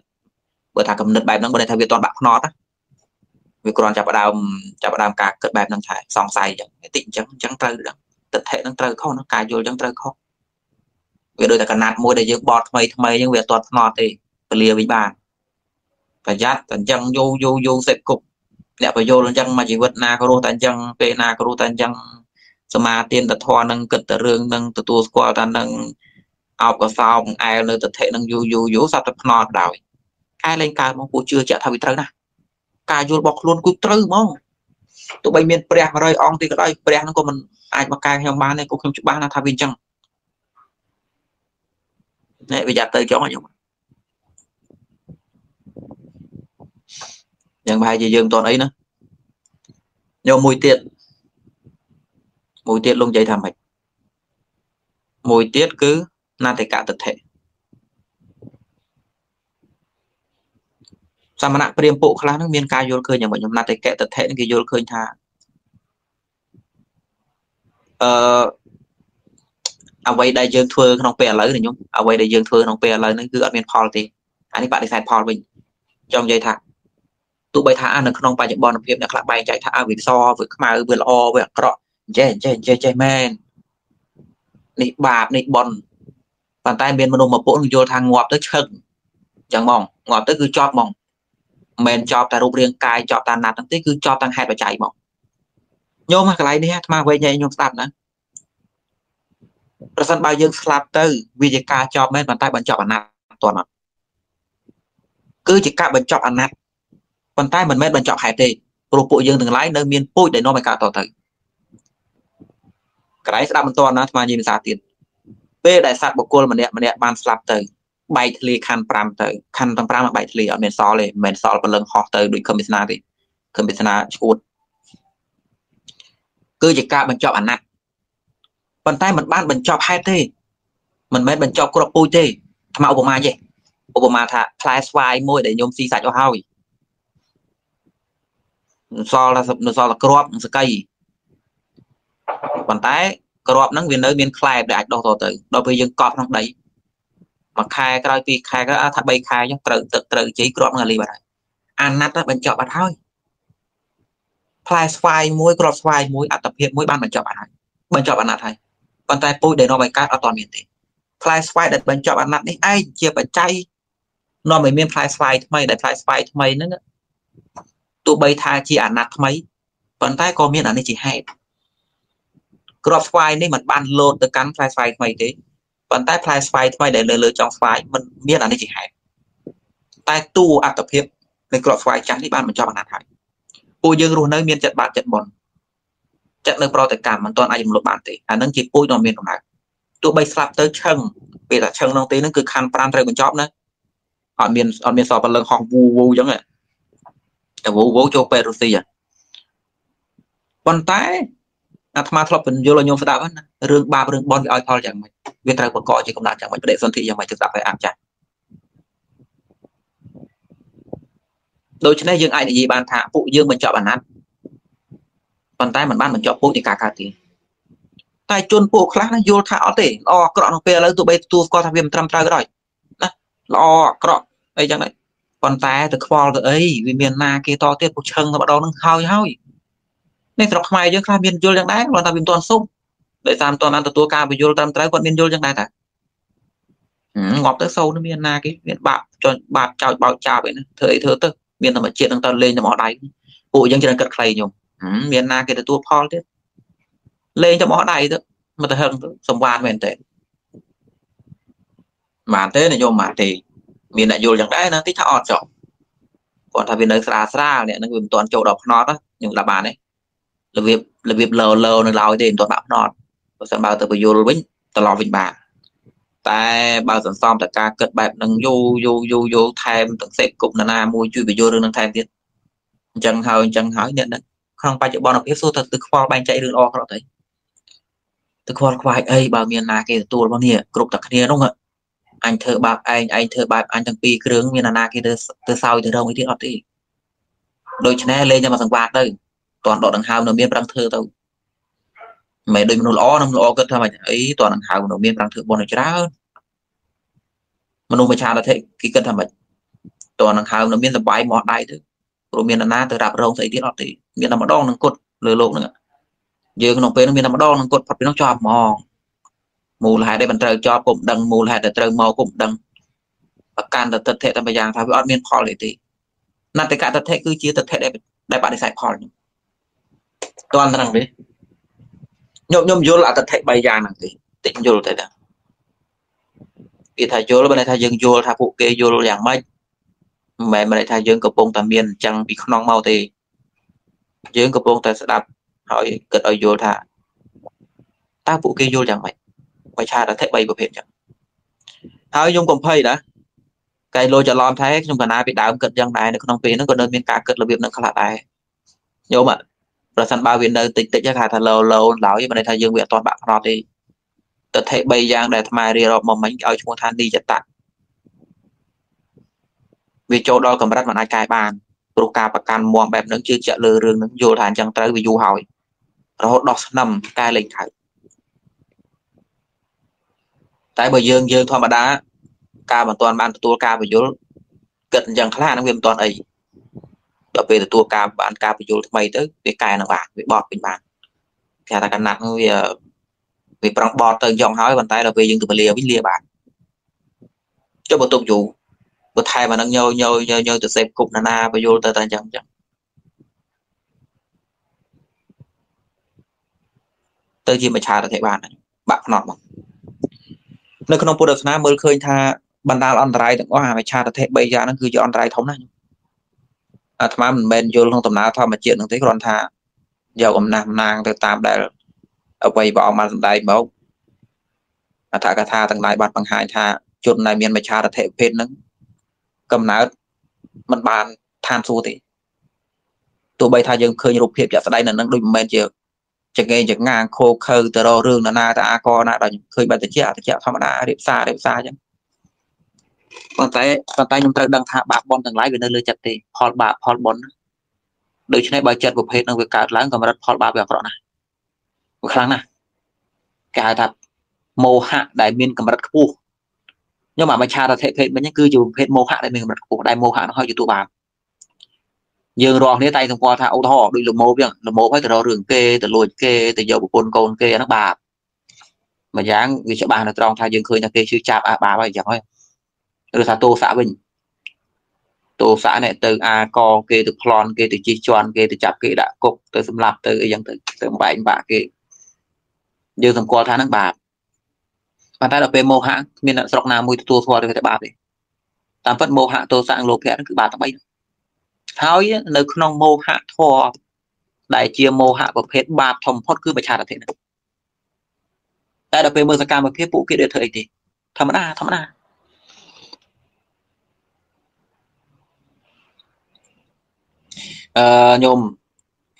បើថាគំនិតបែបហ្នឹងបើថាវាទាន់បាក់ភ្នត់ វាគ្រាន់ចាប់ដើមចាប់ដើមការគិតបែបហ្នឹងថាសង្ស័យអញ្ចឹងតិចអញ្ចឹងអញ្ចឹងត្រូវដឹងទិដ្ឋិហ្នឹងត្រូវខុសហ្នឹងការយល់អញ្ចឹងត្រូវខុសវាដូចតែកណាត់មួយដែលយើងបត់ថ្មីថ្មីអញ្ចឹងវាអត់ទាន់ភ្នត់ទេពលាវិញបានប្រយ័ត្នតែអញ្ចឹងយូយូយូសេពគប់អ្នកបយលអញ្ចឹងមកជីវិតណាក៏រស់តែអញ្ចឹងពេលណាក៏រស់តែអញ្ចឹងសមាទានតធរនឹងគិតតែរឿងនឹងទទួលស្គាល់ថានឹងអោបកសោកអែលនៅទិដ្ឋិនឹងយូយូយូសត្វតែភ្នត់ដោយកែលែងកើតមកពូជឿជាក់ថាវាត្រូវណា ការយល់របស់ខ្លួនគឺត្រូវហ្មងទោះបីមានព្រះ100អង្គទីក៏ដោយព្រះនឹងក៏មិនអាចមកកែខ្ញុំបានទេក៏ខ្ញុំច្បាស់ណាស់ថាវាអញ្ចឹងនេះវាយ៉ាប់ទៅចុងខ្ញុំយ៉ាងប្រហែលជាយើងមិនទាន់អីណាយកមួយទៀតមួយទៀតលោកនិយាយថាម៉េចមួយទៀតគឺនតិកតថេ សមណៈព្រាមពួកខ្លះនឹងមានការយល់ឃើញយ៉ាងម៉េចខ្ញុំនតិកតថេនឹងគេយល់ឃើញថាអឺអ្វីដែលយើងធ្វើក្នុងពេលឥឡូវនេះខ្ញុំអ្វីដែលយើងធ្វើក្នុងពេលឥឡូវនេះគឺអត់មានផលទេអានេះបដិសេធផលវិញចង់និយាយថាទោះបីថានៅក្នុងបច្ចុប្បន្នភាពអ្នកខ្លះបែងចែកថាអវិសវាខ្មៅវាល្អវាអាក្រក់ចេះចេះចេះចេះមែននេះបាបនេះបនប៉ុន្តែមានមនុស្សមកពួកនឹងយល់ថាងាប់ទៅឈឹងចឹងហ្មងងាប់ទៅគឺចប់ហ្មង មិនមែនចប់តែរូបរាងកាយចប់តែណាត់ទេគឺចប់ទាំងហេតុបច្ច័យហ្មងញោមកន្លែងនេះអាត្មាវិញញោមស្ដាប់ណាប្រសិនបើយើងស្លាប់ទៅវាជាការចប់មែនប៉ុន្តែបញ្ចប់អាណត្តិតន់អត់គឺជាការបញ្ចប់អាណត្តិប៉ុន្តែមិនមែនបញ្ចប់ហេតុទេព្រោះពួកយើងទាំងឡាយនៅមានពូជដែលនាំឲ្យកើតតទៅក្រៃស្ដាប់បន្តណាស្មារតីភាសាទៀតពេលដែលសត្វបុគ្គលម្នាក់ម្នាក់បានស្លាប់ទៅ បែកធ្លាខណ្ឌ5ទៅខណ្ឌទាំង5មកបែកធ្លាអត់មានសល់ទេមិនមែនសល់ព្រលឹងហោះទៅដូចខំវាសនាទេខំវាសនាឈួតគឺជាការបញ្ចប់អាណត្តិប៉ុន្តែมันបានបញ្ចប់ហេតុទេមិនមែនបញ្ចប់គ្រាប់ពូជទេថ្មឧបមាទេឧបមាថាផ្លែស្វាយមួយដែលខ្ញុំស៊ីសាច់អស់ហើយសល់តែនៅសល់តែក្របនិងសកៃប៉ុន្តែក្របហ្នឹងវានៅមានខ្លែបដែលអាចដុះតទៅដល់ពេលយើងកប់ក្នុងដី មួយខែក្រោយពីរខែក្រោយថា3ខែអញ្ចឹងត្រូវទឹកត្រូវជ័យក្របនឹងលីបាត់ហើយអាណត្តិបញ្ចប់បាត់ហើយផ្លែស្វាយមួយក្របស្វាយមួយអត្តភាពមួយបានបញ្ចប់បាត់ហើយបញ្ចប់អាណត្តិហើយប៉ុន្តែពូជដែលនាំឲ្យកើតអត់ទាន់មានទេផ្លែស្វាយដែលបញ្ចប់អាណត្តិនេះឯងជាបច្ច័យនាំឲ្យមានផ្លែស្វាយថ្មីដែលផ្លែស្វាយថ្មីហ្នឹងទោះបីថាជាអាណត្តិថ្មីប៉ុន្តែក៏មានអានេះជាហេតុក្របស្វាយនេះมันបានលោតទៅកាន់ផ្លែស្វាយថ្មីទេ ប៉ុន្តែផ្លែស្វាយថ្មីដែលលើលើចុងស្វាយมันមានអានេះជាហេតុតែតួអត្តភាពនៃក្របស្វាយចាស់នេះបានបញ្ចប់អាណត្តិហើយពួកយើងរស់នៅមានចិត្តបាបចិត្តបន់ចិត្តនៅប្រតិកម្មមិនទាន់អាចរំលត់បានទេអានឹងជាពូជដ៏មានកំណើតទោះបីស្លាប់ទៅឆឹងពេលតែឆឹងក្នុងទីហ្នឹងគឺខណ្ឌ5ត្រូវបញ្ចប់ណាអត់មានអត់មានសល់ពលឹងហោះវូវូអញ្ចឹងតែវូវូចូលពេទ្យរុស្ស៊ីប៉ុន្តែអាត្មាធ្លាប់បញ្យល់ឲ្យញោមស្ដាប់ណារឿងបាបរឿងបន់វាឲ្យផលយ៉ាងម៉េច វាត្រូវបង្កជាកំណត់យ៉ាងម៉េចបដិសន្ធិយ៉ាងម៉េចទៅស្ដាប់ឲ្យអាប់ចាស់ដូច្នេះយើងអាចនិយាយបានថាពួកយើងបញ្ចប់អាណត្តិប៉ុន្តែมันបានបញ្ចប់ពួកនៃការកើតទេតែជនពួកខ្លះណាយល់ថាអត់ទេល្អអាក្រក់ក្នុងពេលឥឡូវទោះបីទទួលស្គាល់ថាវាមិនត្រឹមត្រូវក៏ដោយណាល្អអាក្រក់អីចឹងដែរប៉ុន្តែទៅខ្វល់ទៅអីវាមានណាគេតទៀតពួកឆឹងតែម្ដងនឹងហើយហើយនេះស្រុកខ្មែរយើងខ្លះមានយល់យ៉ាងដែរគាត់ថាវាមិនទាន់សុំ ដោយសារមិនទាន់បានទទួលការបញ្យល់ត្រឹមត្រូវគាត់មានយល់យ៉ាងដែរតាងាប់ទៅសូនមានណាគេមានបាបចុចបាបចោចបោកចាប់អីណាធ្វើអីធ្វើទៅមានធម្មជាតិនឹងទៅលេងទៅមកដៃពួកយើងច្រើនគិតខ្លីខ្ញុំមានណាគេទទួលផលទៀតលេងទៅមកដៃទៅមកទៅហឹងទៅសំវានមែនទេបានទេនយោបានទេមានអ្នកយល់យ៉ាងដែរណាតិចថាអត់ចុះគាត់ថាវានៅស្រាលស្រាលអ្នកនឹងវាមិនទាន់ចូលដល់ភ្នត់ខ្ញុំដាក់បានទេរបៀបរបៀបលោលោនៅឡើយទេមិនទាន់ដាក់ភ្នត់ បើសិនបើទៅបញ្យល់វិញត្រឡប់វិញបានតែបើសន្សំតែការគិតបែបហ្នឹងយូរយូរយូរយូរថែមទាំងសេកគប់ណានាមួយជួយបញ្យល់រឿងហ្នឹងថែមទៀតអញ្ចឹងហើយអញ្ចឹងហើយអ្នកហ្នឹងក្នុងបច្ចុប្បន្នភាពសួរទៅទៅខ្វល់បែងចែករឿងល្អក្រក់ទៅទៅខ្វល់ខ្វាយអីបើមានណាគេទទួលមកនេះគ្រប់តែគ្នានោះអញធ្វើបាបឯងឯងធ្វើបាបអញទាំងពីរគ្រឿងមានណាគេទៅទៅសោយទៅរងអីទៀតអត់ទេដូច្នេះលេងតែមកសង្វាតទៅតន់ដកដង្ហើមនៅមានប្រឹងធ្វើទៅ មិនដូចមនុស្សល្អនឹងល្អគិតថាម៉េចអីតន់ដង្ហើមនៅមានប្រឹងធ្វើបុណ្យច្រើនមនុស្សមច្ឆាតធិគេគិតថាម៉េចតន់ដង្ហើមនៅមានសបាយមកដៃទៅព្រោះមានណាទៅរ៉ាប់រងស្អីទៀតអត់ទេមានតែម្ដងនឹងគត់លើលោកហ្នឹងយើងក្នុងពេលហ្នឹងមានតែម្ដងនឹងគត់ផុតពីនោះជាប់ហ្មងមូលហេតុដែលមិនត្រូវជាប់គុំដឹងមូលហេតុដែលត្រូវមកគុំដឹងប្រកាន់ទៅទិដ្ឋិតែម្យ៉ាងថាវាអត់មានផលទេទេនតិកតតិគឺជាទិដ្ឋិដែលដែលបដិសេធផលហ្នឹងតន់ត្រង់ទេ ខ្ញុំខ្ញុំយល់អត្តតិ3យ៉ាងហ្នឹងទេតិចយល់ទៅដែរគេថាយល់បើថាយើងយល់ថាពួកគេយល់យ៉ាងម៉េចមិនមែនថាយើងកំពុងតែមានអញ្ចឹងពីក្នុងមកទេយើងកំពុងតែស្ដាប់ហើយគិតឲ្យយល់ថាតើពួកគេយល់យ៉ាងម៉េចបច្ឆាតតិ3ប្រភេទអញ្ចឹងហើយខ្ញុំកំភៃណាកែលោច្រឡំថែខ្ញុំកណាពីដើមគិតយ៉ាងដែរនៅក្នុងពេលហ្នឹងក៏នៅមានការគិតរបៀបហ្នឹងខ្លះដែរញោម ប្រសិនបើវានៅតិចតិចគេថាលោលោឡើយមិនន័យថាយើងវាអត់ទាន់បាក់ផ្នត់ទេតថេ3យ៉ាងដែលអាត្មារៀបរាប់មកមិញឲ្យឈ្មោះថានិច្ចតៈវាចូលដល់កម្រិតមិនអាចកែបានព្រោះការប្រកាន់មមបែបហ្នឹងជឿជាក់លើរឿងហ្នឹងយល់ថាអញ្ចឹងត្រូវវាយូរហើយរហូតដោះស្នឹមកែលេខខៅតែបើយើងយើងធម្មតាការមិនទាន់បានទទួលការបញ្យលគិតអញ្ចឹងខ្លះហ្នឹងវាមិនទាន់អី ដល់ពេលទទួលការបានការបញ្យលថ្មីទៅវាកែនឹងបានវាបត់វិញបានគេថាកណាត់វាវាប្រងបត់ទៅយ៉ងហើយប៉ុន្តែដល់ពេលយើងទៅពលាវិញលាបានចុះបើទុកយូរបើថែមអានឹងញយញយញយទៅសេពគប់ណានាបយលទៅតែអញ្ចឹងអញ្ចឹងទៅជាមច្ឆារតិបានបាក់ភ្នត់មកនៅក្នុងពុទ្ធសាសនាមើលឃើញថាបណ្ដាលអន្តរាយទាំងអស់អាវិឆាតធិ3យ៉ាងហ្នឹងគឺជាអន្តរាយធំណាស់ អាត្មាមិនមែនយល់ក្នុងដំណើរធម្មជាតិហ្នឹងទេគ្រាន់ថាយកអំណះអំណាងទៅតាមដែលអ្វីព្រះអង្គបានសម្ដែងមកអត្ថកថាទាំងឡាយបានបង្ហាញថាជនដែលមានមច្ឆារធិភេទហ្នឹងកំណើតมันបានឋានសួគ៌ទេទោះបីថាយើងឃើញរូបភាពជាក់ស្ដែងនៅនឹងដូចមិនមែនជាចង្កេងចង្ងាងខោខើទៅរករឿងណាទៅអាកណាដល់ឃើញបែបតិចតិចធម្មតារៀបសាររៀបសារអញ្ចឹង ប៉ុន្តែប៉ុន្តែខ្ញុំត្រូវដឹងថាបាបបនទាំងឡាយវានៅលើចិត្តទេផលបាបផលបនដូច្នេះបើចិត្តប្រភេទនឹងវាកើតឡើងកម្រិតផលបាបវាអាក្រក់ណាស់វាខ្លាំងណាស់គេហៅថាមោហៈដែលមានកម្រិតខ្ពស់ខ្ញុំអាមច្ឆារធិភេទវិញគឺជាប្រភេទមោហៈដែលមានកម្រិតខ្ពស់ដែលមោហៈនោះហើយជាទូបាបយើងរងគ្នាតែសម្គាល់ថាឧទាហរណ៍ដូចលមោបចឹងលមោបហើយទៅរករឿងគេទៅលួចគេទៅយកប្រពន្ធកូនគេហ្នឹងបាបម្យ៉ាងវាច្បាស់នៅត្រង់ថាយើងឃើញថាគេជឿចាប់អាបាបហើយចឹងហើយ ឬថាតោសៈវិញតោសៈនេះទៅអាកគេទៅប្លន់គេទៅជិះជន់គេទៅចាប់គេដាក់គុកទៅសម្លាប់ទៅអីចឹងទៅទៅបែកបាក់គេយើងសម្គាល់ថាហ្នឹងបាបប៉ុន្តែដល់ពេលមោហៈគ្មានស្រុកណាមួយទទួលស្គាល់ទៅតែបាបទេតាមពិតមោហៈទោសៈលោភៈគឺបាបទាំង3ហើយនៅក្នុងមោហៈធម៌ដែលជាមោហៈប្រភេទបាបធំបំផុតគឺបច្ឆារតិនេះតែដល់ពេលមើលសកម្មភាពពួកគេដូចធ្វើអីទេធម្មតាធម្មតា អឺញោម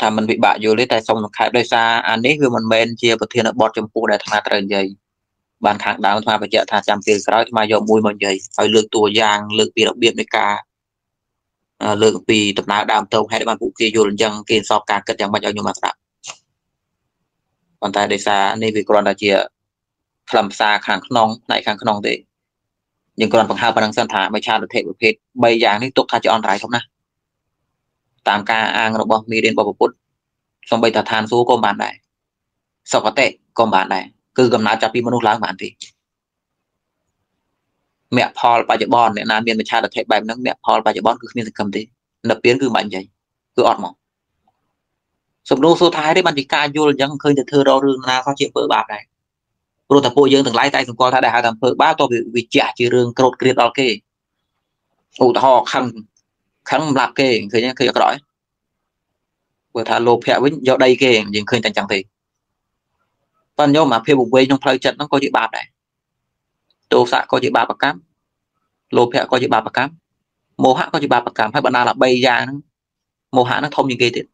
ថាมันពិបាកយល់ទេតែសូមសង្ខេបដោយសារអានេះវាមិនមែនជាប្រធានបទចំពោះដែលអាត្មាត្រូវនិយាយបានខាងដើមអាត្មាបញ្ជាក់ថាចាំពេលក្រោយអាត្មាយកមួយមកនិយាយហើយលើកតួយ៉ាងលើកពីរបៀបនៃការលើកពីដំណើរដើមតោហេតុបានពួកគេយល់អញ្ចឹងគេសອບការគិតយ៉ាងម៉េចឲ្យខ្ញុំមកស្ដាប់ប៉ុន្តែដោយសារនេះវាគ្រាន់តែជាខ្លឹមសារខាងក្នុងផ្នែកខាងក្នុងទេយើងគ្រាន់បង្ហើបប៉ុណ្ណឹងសិនថាមិឆាទិដ្ឋិប្រភេទ3យ៉ាងនេះទុកថាជាអន្តរាយធំណាស់ តាមការអាងរបស់មេរៀនរបស់ពុទ្ធសំបីតាឋានសួគ៌ក៏បានដែរសុគតិក៏បានដែរគឺកំណើតចាប់ពីមនុស្សឡើងបានទេមគ្គផលបច្ចុប្បន្នអ្នកណាមានមច្ឆាទិដ្ឋិបែបហ្នឹងមគ្គផលបច្ចុប្បន្នគឺគ្មានសង្ឃឹមទេនៅពៀនគឺមិននិយាយគឺអត់មកសំណួរសួរថាហេតុបានជាការយល់អញ្ចឹងឃើញតែធ្វើរករឿងណាក៏ជាអំពើបាបដែរព្រោះតែពួកយើងទាំងឡាយតែសង្កល់ថាដែលហៅថាអំពើបាបតើវាជះជារឿងក្រោតក្រៀតដល់គេឧទាហរណ៍ខឹង ខឹងសម្រាប់គេឃើញឃើញអក្រក់ព្រោះថាលោភៈវិញយកដីគេយើងឃើញតែអញ្ចឹងទេប៉ុន្តែញោមអាភាពវង្វេងក្នុងផ្លូវចិត្តហ្នឹងក៏ជាបាបដែរទោសៈក៏ជាបាបកម្មលោភៈក៏ជាបាបកម្មមោហៈក៏ជាបាបកម្មហើយបណ្ដាល3យ៉ាងហ្នឹងមោហៈហ្នឹងធំជាងគេទៀត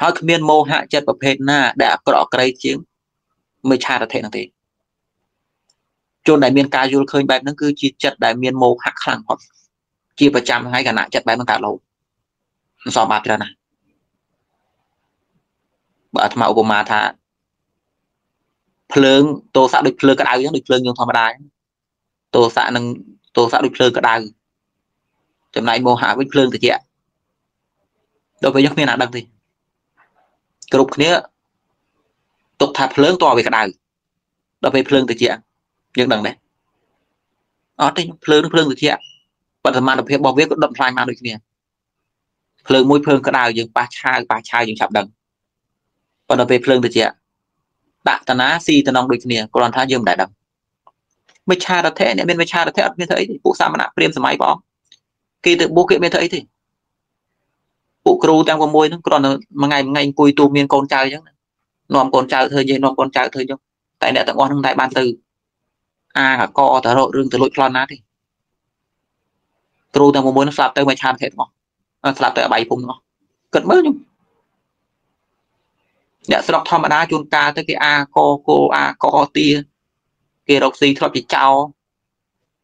ហើយគ្មានមោហៈចិត្តប្រភេទណាដែលអាក្រក់ក្រីជាងមិឆារធិហ្នឹងទេជនដែលមានការយល់ឃើញបែបហ្នឹងគឺជាចិត្តដែលមានមោហៈខ្លាំងផុត ជាប្រចាំថ្ងៃគណៈចិត្តបែបហ្នឹងកើតលោមិនសមបាបច្រើនណាស់បើអាត្មាឧបមាថាភ្លើងតោសៈដូចភ្លើងក្តៅអញ្ចឹងដូចភ្លើងយើងធម្មតាតោសៈនឹងតោសៈដូចភ្លើងក្តៅចំណែកមោហៈវិញភ្លើងត្រជាក់ដល់ពេលយើងគ្មានណាដឹងទេគ្រប់គ្នាទុកថាភ្លើងតើវាក្តៅដល់ពេលភ្លើងត្រជាក់យើងដឹងដែរអត់ទេភ្លើងភ្លើងត្រជាក់ បរិមាណភាពរបស់វាក៏ដុតខ្លាញ់មកដូចគ្នាភ្លើងមួយភ្លើងក្តៅយើងប៉ះឆាវប៉ះឆាវយើងឆាប់ដឹងប៉ុន្តែពេលភ្លើងត្រជាក់ដាក់តាណាស៊ីតំណងដូចគ្នាគ្រាន់ថាយើងមិនដែលដឹងមិឆារថៈអ្នកមានមិឆារថៈអត់មានធ្វើអីទេពួកសាមណៈព្រាមសម័យព្រះអង្គគេទៅបួសគេមានធ្វើអីទេពួកគ្រូទាំង6ហ្នឹងគ្រាន់តែមួយថ្ងៃមួយថ្ងៃអង្គុយទូមានកូនចៅអញ្ចឹងនាំកូនចៅធ្វើយេនាំកូនចៅធ្វើអញ្ចឹងតែអ្នកទាំងអស់ហ្នឹងតែបានទៅអាកកទៅរករឿងទៅលួចប្លន់ណាទេ គ្រូទាំង6ហ្នឹងស្លាប់ទៅមិឆារថៈទាំងអស់ស្លាប់ទៅអបាយភូមិទាំងអស់គិតមើលខ្ញុំអ្នកស្រុកធម្មតាជួនកាលទៅគេអាកគោអាកទាគេរកស៊ីធ្លាប់ជាចោល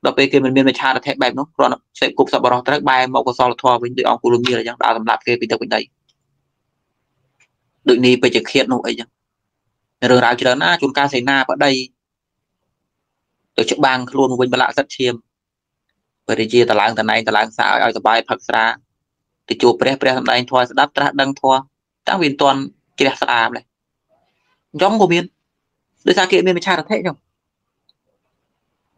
ដល់ពេលគេមិនមានមច្ឆារធិបែបនោះគ្រាន់តែសេពគប់សប្បុរសត្រូវបែរមកកសលធម៌វិញដោយអង្គគុលមៀលអញ្ចឹងដើរសម្រាប់គេពីទឹកពីដីដូចនេះពេជ្ជឃាតនោះអីចឹងរឿងរ៉ាវច្រើនណាជួនកាលសេនាបដីទៅច្បាំងខ្លួនវិញបលៈសិទ្ធឈាម បរិជាតឡើងតណែងតឡើងសាឲ្យឲ្យសបាយផឹកស្រាទៅជួបព្រះព្រះសម្ដែងធម៌ស្ដាប់ត្រាស់ដឹងធម៌តាំងវាមិនទាន់ជ្រះស្អាមដែរអញ្ចឹងក៏មានដោយសារគេមានមច្ឆារធិអញ្ចឹង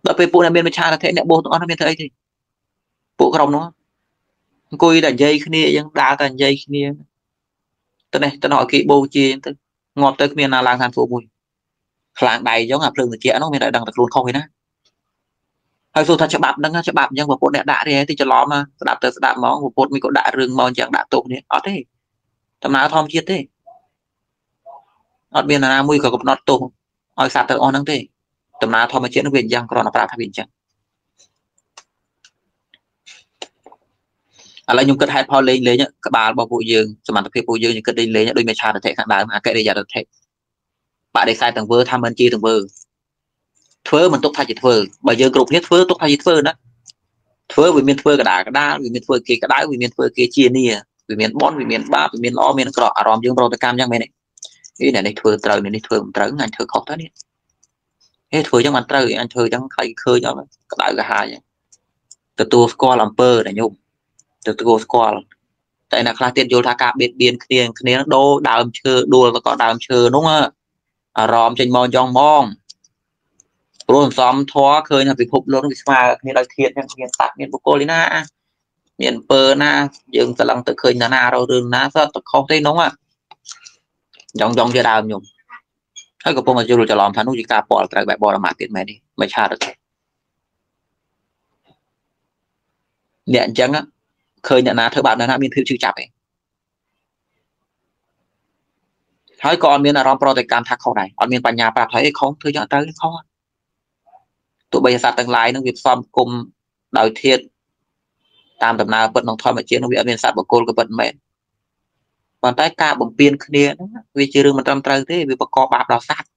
ដល់ពេលពួកអ្នកមានមច្ឆារធិអ្នកបោសទាំងអស់មានធ្វើអីទេពួកក្រុមនោះអង្គុយតែនិយាយគ្នាអញ្ចឹងដើរតែនិយាយគ្នាទៅនេះទៅនោះឲ្យគេបូជាអញ្ចឹងទៅងាប់ទៅគ្មានណាឡើងឋានសួគ៌មួយខ្លាំងដៃអញ្ចឹងអាភ្លើងត្រជាក់ហ្នឹងមានតែដឹងតែខ្លួនខុសឯណា ហើយសួរថាច្បាប់ហ្នឹងច្បាប់អញ្ចឹងប្រពន្ធអ្នកដាក់ទេទីច្រឡំស្ដាប់ទៅស្ដាប់ហ្មងប្រពន្ធមិនក៏ដាក់រឿងមកអញ្ចឹងដាក់ទុកនេះអត់ទេដំណើរធម្មជាតិទេអត់មានណាមួយក៏កំណត់ទោសឲ្យសត្វទៅអស់ហ្នឹងទេដំណើរធម្មជាតិនឹងវាអញ្ចឹងគ្រាន់តែប្រាប់ថាវាអញ្ចឹងឥឡូវខ្ញុំគិតហេតុផលលេងលេងក្បាលរបស់ពួកយើងសមត្ថភាពពួកយើងយើងគិតលេងលេងដូចមេឆាតតិខាងដើមអកិរិយាតតិបដិសេធទាំងវើថាមិនជាទាំងវើ ធ្វើមិនទុកថាជាធ្វើបើយើងគ្រប់គ្នាធ្វើទុកថាជាធ្វើណាធ្វើវាមានធ្វើកដាកដាវាមានធ្វើគេកដៅវាមានធ្វើគេជានីវាមានបនវាមានបាបវាមានល្អមានអាក្រក់អារម្មណ៍យើងប្រតិកម្មយ៉ាងមែនទេនេះនេះធ្វើត្រូវនេះធ្វើមិនត្រូវអញធ្វើខុសទៅនេះហេធ្វើចឹងបានត្រូវអញធ្វើចឹងខ្លាចឃើញអត់ក្តៅកាហាយទទួលស្គាល់អំពើដែលខ្ញុំទទួលស្គាល់តែអ្នកខ្លះទៀតយល់ថាការបៀតបៀនគ្នាគ្នាដូរដើមឈើដួលទៅក៏ដើមឈើនោះអារម្មណ៍ចេញមកយ៉ងម៉ង ព្រោះសំធွာឃើញថាពិភពលោកវាស្មើគ្នាដោយធាតចឹងមានសត្វមានបុគ្គលណាមានពើណាយើងស្លឹងទៅឃើញណាណារករឿងណាសតទៅខុសទេនោះយ៉ងយ៉ងជាដើមខ្ញុំហើយកំពុងតែយល់ច្រឡំថានោះជាការពលត្រូវបែបបរមត្តទៀតមែនទេមិនឆាតទេអ្នកអញ្ចឹងឃើញអ្នកណាធ្វើបាបអ្នកណាមានភាពឈឺចាប់ឯងហើយក៏អត់មានអារម្មណ៍ប្រតិកម្មថាខុសដែរអត់មានបញ្ញាប្រាប់ថាអីខុសធ្វើយ៉ាងទៅខុស ទោះបីសត្វទាំងឡាយនឹងវាផ្សំគុំដោយធាតតាមដំណើរពិតក្នុងធម្មជាតិនឹងវាអត់មានសត្វបកគលក៏ពិតមែនប៉ុន្តែការបំពេញគ្នាហ្នឹងវាជារឿងមិនត្រឹមត្រូវទេវាបង្កបាបដល់សត្វ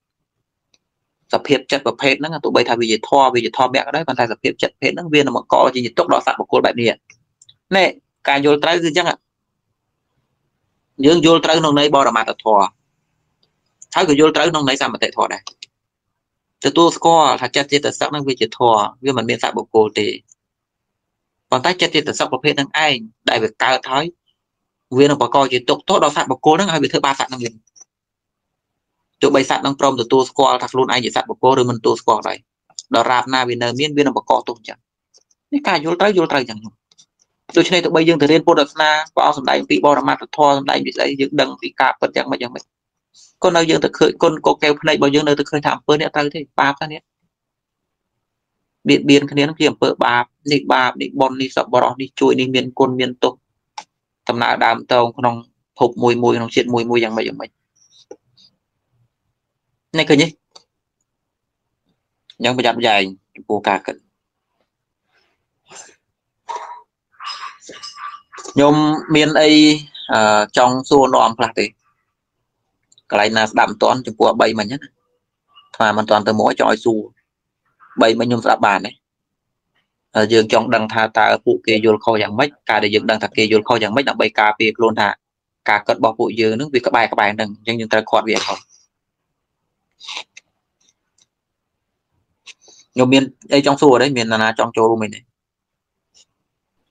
សភាពចិត្តប្រភេទហ្នឹងទោះបីថាវាជាធម៌វាជាធម៌មគ្គក៏ដោយប៉ុន្តែសភាពចិត្តប្រភេទហ្នឹងវានឹងបង្កជាទុកដល់សត្វបកគលបែបនេះនេះការយល់ត្រូវគឺអញ្ចឹងយើងយល់ត្រូវក្នុងន័យបរមត្ថធម៌ហើយក៏យល់ត្រូវក្នុងន័យសមតិធម៌ដែរ ទទួលស្គាល់ថាចិត្តចេតសិកហ្នឹងវាជាធម៌វាមិនមានសត្វបុគ្គលទេប៉ុន្តែចិត្តចេតសិកប្រភេទហ្នឹងឯងដែលវាកើតហើយវានឹងបង្កជាទុកទោសដល់សត្វបុគ្គលហ្នឹងហើយវាធ្វើបាបសត្វហ្នឹងវិញទោះបីសត្វហ្នឹងព្រមទទួលស្គាល់ថាខ្លួនឯងជាសត្វបុគ្គលឬមិនទទួលស្គាល់ដែរដល់រាបណាវានៅមានវានឹងបង្កទោសអញ្ចឹងនេះការយល់ត្រូវយល់ត្រូវអញ្ចឹងដូច្នេះទោះបីយើងទៅរៀនពុទ្ធសាសនាព្រះអង្គសម្ដែងពីបរមត្ថធម៌សម្ដែងពីស្អីយើងដឹងពីការពិតយ៉ាងម៉េចយ៉ាងម៉េច ក៏នៅយើងទៅឃើញគុណក៏កែវភ្នែករបស់យើងនៅទៅឃើញថាអំពើនេះត្រូវទេបាបហ្នឹងបៀតបៀនគ្នានឹងជាអំពើបាបនេះបាបនេះបុណ្យនេះសប្បុរសនេះជួយនេះមានគុណមានទោសដំណើរដើមតងក្នុងភពមួយមួយក្នុងជាតិមួយមួយយ៉ាងម៉េចយ៉ាងម៉េចនេះឃើញទេយ៉ាងប្រយ័ត្នប្រយែងចំពោះការគិតខ្ញុំមានអីចង់សួរនាំខ្លះទេ កន្លែងណាស្ដាប់មិនតាន់ចំពោះ3មិញណាថ្មមិនតាន់ទៅមកចង់ឲ្យសួរ3មិញខ្ញុំស្ដាប់បានទេយើងចង់ដឹងថាតើពួកគេយល់ខុសយ៉ាងម៉េចការដែលយើងដឹងថាគេយល់ខុសយ៉ាងម៉េចដើម្បីការពារខ្លួនថាការកត់របស់ពួកយើងនឹងវាក្បែរក្បែរហ្នឹងអញ្ចឹងយើងត្រូវខាត់វាឲ្យខុសខ្ញុំមានអីចង់សួរទេមានណាចង់ចូលរួមអីទេ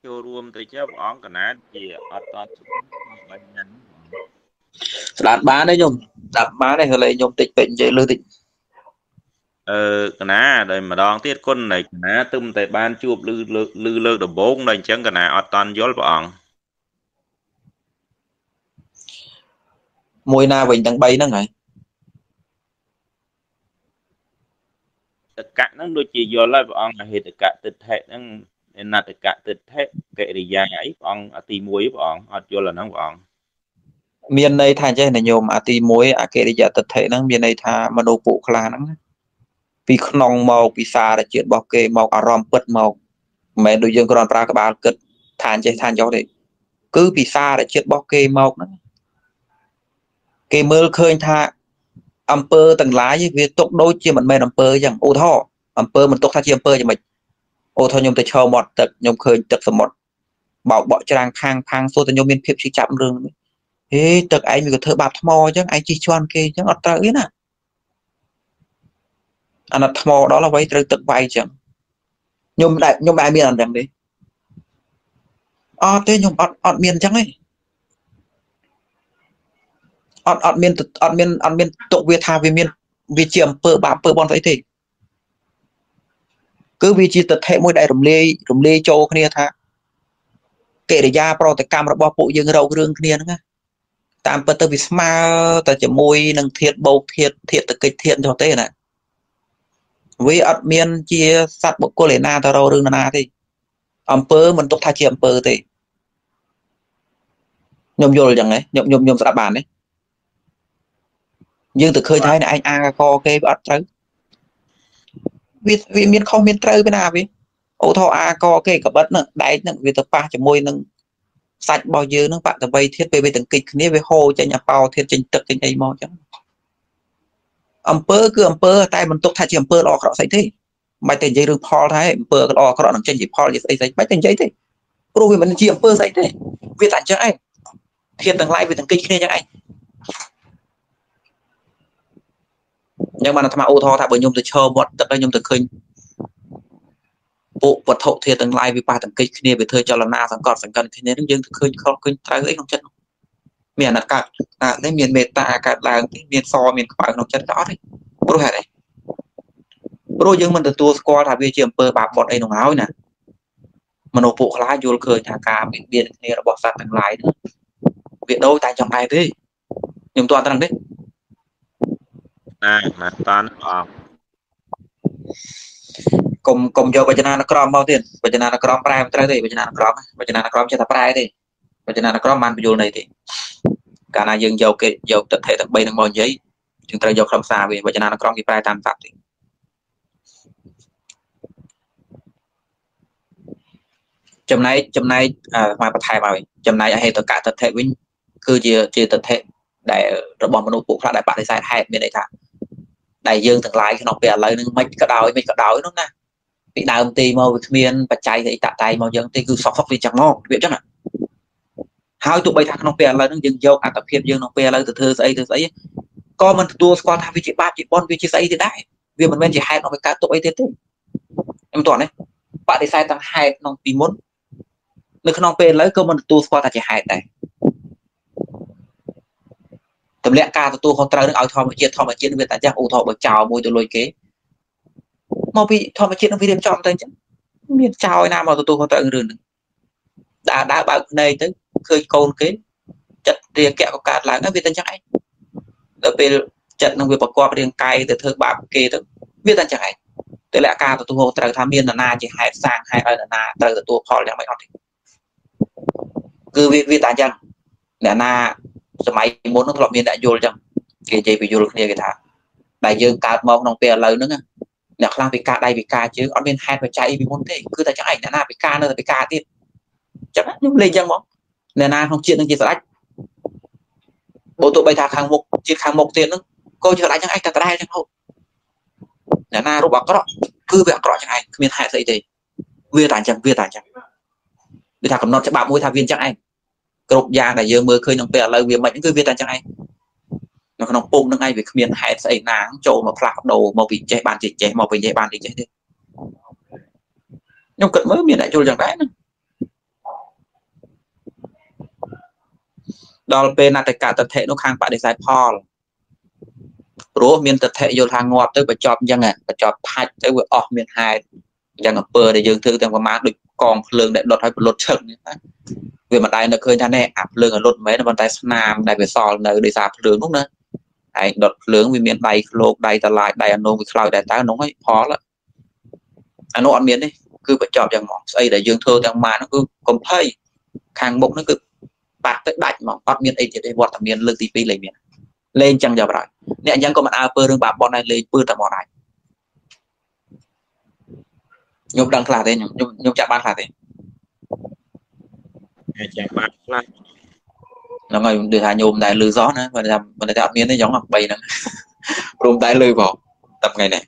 ចូលរួមទៅចុះព្រះអង្គកណាជាអត់តតបាញ់ហ្នឹង ស្ដាប់បានទេខ្ញុំស្ដាប់បានទេហើយខ្ញុំតិចពេកនិយាយលើតិចអឺកណាដោយម្ដងទៀតគុណនៃកណាទឹមតែបានជួបលឺលើកលឺលើកដំបូងដល់អញ្ចឹងកណាអត់តន់យល់ព្រះអង្គមួយណាវិញទាំង3ហ្នឹងហើយតកៈហ្នឹងដូចជាយល់ហើយព្រះអង្គហេតុកៈទិដ្ឋិហ្នឹងអនតកៈទិដ្ឋិកិរិយាអីព្រះអង្គទី1ព្រះអង្គអត់យល់អាហ្នឹងព្រះអង្គ មានន័យថាចេះណាញោមអាទី1អកិរិយាទិដ្ឋិហ្នឹងមានន័យថាមនុស្សពួកខ្លះហ្នឹងពីក្នុងមកពីសារជាតិរបស់គេមកអារម្មណ៍ពិតមកមិនមែនដូចយើងគ្រាន់ប្រើក្បាលគិតថាចេះថាចោះទេគឺពីសារជាតិរបស់គេមកហ្នឹងគេមើលឃើញថាអំពើទាំងឡាយវាຕົកដូចជាមិនមែនអំពើអញ្ចឹងឧទាហរណ៍អំពើមិនຕົកថាជាអំពើយ៉ាងម៉េចឧទាហរណ៍ខ្ញុំទៅឈរមាត់ទឹកខ្ញុំឃើញទឹកសមុទ្របោកបក់ច្រាំងខាងខាងសួរតែខ្ញុំមានភាពឈឺចាប់រឿងនេះ ហេទឹកឯងវាក៏ធ្វើបាបថ្មអញ្ចឹងឯងជិះជន់គេអញ្ចឹងអត់ត្រូវទេណាអាណថ្មដល់អ្វីត្រូវទឹកវាយអញ្ចឹងខ្ញុំដែរខ្ញុំដែរមានអញ្ចឹងទេអត់ទេខ្ញុំអត់អត់មានអញ្ចឹងទេអត់អត់មានអត់មានអត់មានទុកវាថាវាមានវាជាអំពើបាបអំពើបន់ស្អីទេគឺវាជាទិដ្ឋិមួយដែលរំលាយរំលាយចូលគ្នាថាកិរិយាប្រតិកម្មរបស់ពួកយើងរោគរឿងគ្នាហ្នឹងណា តាមពិតទៅវាស្មើតែជាមួយនឹងធាតបោកធាតធាតតកិច្ចធាតចុះទេណាវាអត់មានជាសត្វបុគ្គលឯណាទៅរករឿងណាទេអំពើមិនទុកថាជាអំពើទេខ្ញុំយល់ចឹងហ៎ខ្ញុំខ្ញុំខ្ញុំស្ដាប់បានទេយើងទៅឃើញថាឯងអាកកគេវាអត់ត្រូវវាវាមានខុសមានត្រូវពីណាវាអូថោអាកគេកបិតហ្នឹងដែកហ្នឹងវាទៅប៉ះជាមួយនឹង សាច់របស់យើងហ្នឹងបតវ័យធាតពេលវាទាំងគិចគ្នាវាហូរចេញអាប៉ោធាតចេញទឹកចេញអីមកចឹងអំពើគឺអំពើតែមិនទុកថាជាអំពើល្អអាក្រក់ស្អីទេមិនតែនិយាយរឿងផលថាអំពើល្អអាក្រក់នឹងចេញជាផលជាស្អីស្អីមិនតែនិយាយទេព្រោះវាមិនជាអំពើស្អីទេវាតែអញ្ចឹងឯងធាតទាំងឡាយវាទាំងគិចគ្នាចឹងឯងអញ្ចឹងបានអាត្មាអូថថាបើខ្ញុំទៅឈរមាត់ទឹកហើយខ្ញុំទៅឃើញ ពួកវត្ថុធាតុទាំងឡាយវាប៉ះទាំងកិច្ចគ្នាវាធ្វើចលនាសង្កត់សង្កិនគ្នានឹងយើងទៅឃើញខុសឃើញត្រូវអីក្នុងចិត្តមានអាណត្តិកើតអានេះមានមេត្តាកើតឡើងមានសមានខ្មៅក្នុងចិត្តក៏អត់ទេព្រោះហេតុអីព្រោះយើងមិនទទួលស្គាល់ថាវាជាអំពើបាបបុតអីនោះហើយណាមនុស្សពួកខ្លះយល់ឃើញថាការបៀតបៀនគ្នារបស់សត្វទាំងឡាយនោះវាដូចតែចំដែរទេខ្ញុំទាន់ត្រង់ទេណាមកតាន់អង កុំកុំយកវចនានុក្រមមកទៀតវចនានុក្រមប្រែមិនត្រូវទេវចនានុក្រមវចនានុក្រមចេះតែប្រែទេវចនានុក្រមបានបញ្យល់ន័យទេកាលណាយើងយកគេយកទិដ្ឋិទាំង3នឹងមកនិយាយយើងត្រូវយកខ្លឹមសារវាវចនានុក្រមគេប្រែតាមស័ព្ទទេចំណែកចំណែកមកបន្ថែមឲ្យចំណែកអហេតុកៈទិដ្ឋិវិញគឺជាជាទិដ្ឋិដែលរបស់មនុស្សពួកខ្លះដែលបដិសេធហេតុមានន័យថាដែលយើងទាំងឡាយក្នុងពេលឥឡូវនឹងមិនក៏ដោយមិនក៏ដោយនោះណា ពីដើមទីមកវាគ្មានបច្ច័យស្អីតាក់តែងមកយើងទេគឺសក់សក់វាចឹងមកវាចឹងហើយទោះបីថាក្នុងពេលឥឡូវហ្នឹងយើងយកអត្តភាពយើងក្នុងពេលឥឡូវទៅធ្វើស្អីធ្វើស្អីក៏មិនទទួលស្គាល់ថាវាជាបាបជាបនវាជាស្អីទេដែរវាមិនមែនជាហេតុរបស់កើតទុកអីទៀតទេខ្ញុំតោះនេះបដិសេធទាំងហេតុក្នុងពីមុននៅក្នុងពេលឥឡូវក៏មិនទទួលស្គាល់ថាជាហេតុដែរទម្លាក់ការទទួលខុសត្រូវនឹងឲ្យធម្មជាតិធម្មជាតិវាតែចាស់ឧទាហរណ៍បើចោលមួយទៅលុយគេ មកពីធម្មជាតិនឹងវារៀបចំទៅអញ្ចឹងមានចោលណាមកទទួលខុសត្រូវរឿងហ្នឹងដើរដើរបើកភ្នែកទៅឃើញកូនគេចិត្តរាគៈក៏កើតឡើងវាតែអញ្ចឹងឯងដល់ពេលចិត្តនឹងវាប្រកបរាងកាយទៅធ្វើបាបគេទៅវាតែអញ្ចឹងឯងតែលក្ខការទទួលខុសត្រូវថាមាននរណាជាហេតុសាងហេតុឲ្យនរណាត្រូវទទួលផលយ៉ាងម៉េចអត់ទេគឺវាវាតែអញ្ចឹងអ្នកណាសម័យមុននោះធ្លាប់មានអ្នកយល់ចឹងគេនិយាយពយល់គ្នាគេថាដែលយើងកើតមកក្នុងពេលឥឡូវហ្នឹង អ្នកខ្លះពិការដៃពិការជើងអត់មានហេតុបច្ច័យពីមុនទេគឺតែចឹងឯងអ្នកណាពិការនៅតែពិការទៀតចឹងខ្ញុំលេងចឹងមកអ្នកណាក្នុងជាតិនឹងជាស្ដេចបើទោះបីថាខាងមុខជាតិខាងមុខទៀតហ្នឹងក៏ជាស្ដេចចឹងឯងតែដដែលចឹងហូតអ្នកណារូបអាក្រក់គឺវាអាក្រក់ចឹងឯងគ្មានហេតុស្អីទេវាតែអញ្ចឹងវាតែអញ្ចឹងវាថាកំណត់ច្បាប់មួយថាវាអញ្ចឹងឯងគ្រប់យ៉ាងដែលយើងមើលឃើញក្នុងពេលឥឡូវវាមិនគឺវាតែចឹងឯង នៅក្នុងពុំនឹងឯងវាគ្មានហេតុស្អីណាចូលមកផ្លាស់ប្ដូរមកពីចេះបានចេះចេះមកពីចេះបានចេះចេះទេខ្ញុំគិតមើលមានអ្នកយល់ចឹងដែរណាដល់ពេលណតកតថេនោះខាងបដិសេធផលព្រោះមានតថេយល់ថាងាប់ទៅបញ្ចប់អញ្ចឹងបញ្ចប់ផាច់ទៅវាអស់មានហេតុអញ្ចឹងអំពើដែលយើងធ្វើទាំងប្រមាណដូចកងភ្លើងដែលដុតឲ្យប្រលត់ឈឹកនេះណាវាមិនដែលនៅឃើញថាណែអាភ្លើងអលត់មិនមែនប៉ុន្តែស្នាមដែលវាសល់នៅដោយសារភ្លើងនោះណា ឯងដុតភ្លើងវាមានដៃឃ្លោកដៃតឡាយដៃអនុងវាខ្លោចដែរតើនោះឲ្យផលអានោះអត់មានទេគឺបញ្ចប់យ៉ាងហ្មងស្អីដែលយើងធ្វើទាំងម៉ានោះគឺកំភៃខាងមុខនោះគឺបាក់ទៅដាច់ហ្មងអត់មានអីទៀតទេវត្តមានលើកទី2លេងមានលេងចឹងយកបរោយអ្នកអញ្ចឹងក៏មិនអើពើរឿងបាបបនដែរលេងពើតែមកដែរខ្ញុំដឹងខ្លះទេខ្ញុំខ្ញុំចាប់បានខ្លះទេចាំបានខ្លះ ហ្នឹងហើយដូចថាញោមដែរលឺសោះណាបើថាបើថាអត់មានទេយ៉ង3ហ្នឹងព្រមតែលឺបងតែថ្ងៃនេះ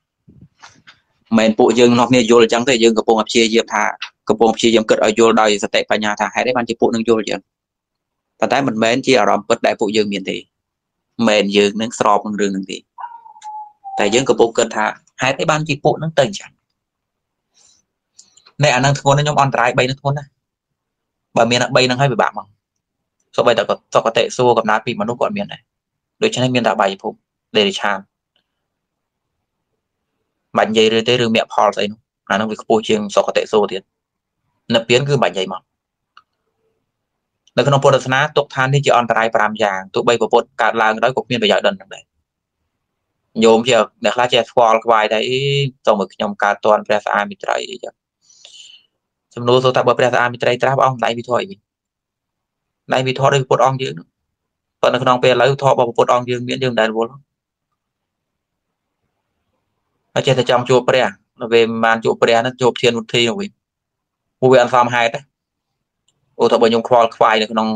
មិនពួកយើងនោះគ្នាយល់អញ្ចឹងទេយើងកំពុងព្យាយាមថាកំពុងព្យាយាមគិតឲ្យយល់ដោយសតិបញ្ញាថាហេតុអីបានជាពួកនឹងយល់អញ្ចឹងប៉ុន្តែមិនមែនជាអារម្មណ៍ពិតដែលពួកយើងមានទេមិនយើងនឹងស្របនឹងរឿងនឹងទេតែយើងកំពុងគិតថាហេតុអីបានជាពួកនឹងទៅអញ្ចឹងនេះអានឹងធ្ងន់ខ្ញុំអន្តរាយ3នឹងធ្ងន់ណាបើមាន3នឹងហើយពិបាកមក សូម្បីតែសុគតិសួរកំណត់ពីមនុស្សក៏អត់មានដែរដូច្នេះមានតែបាយភពដេរិឆានបាញ់និយាយឬទេរឿងមគ្គផលស្អីនោះអានឹងវាខ្ពស់ជាងសុគតិសួរទៀតនិព្វានគឺបាញ់និយាយមកនៅក្នុងពុទ្ធសាសនាទុកឋាននេះជាអន្តរាយ5យ៉ាងទោះបីពុទ្ធកើតឡើងដោយក៏គ្មានប្រយោជន៍ដល់នឹងដែរញោមជាអ្នកខ្លះចេះស្គាល់ខ្វាយតែអីសូមឲ្យខ្ញុំកើតតនព្រះស្អាមិត្រីអីចឹងសំណួរសួរថាបើព្រះស្អាមិត្រីត្រាស់ព្រះអង្គដៃវិធរអីវិញ ដៃវិធរដូចពុទ្ធអង្គយើងប៉ុន្តែក្នុងពេលឥឡូវធម៌របស់ពុទ្ធអង្គយើងមានយើងមិនដែលរវល់តែចេះតែចង់ជួបព្រះនៅពេលបានជួបព្រះហ្នឹងជួបធានមុទ្ធីនោះវិញពួកវាអត់សមហេតុទេអូថាបើខ្ញុំខ្វល់ខ្វាយនៅក្នុង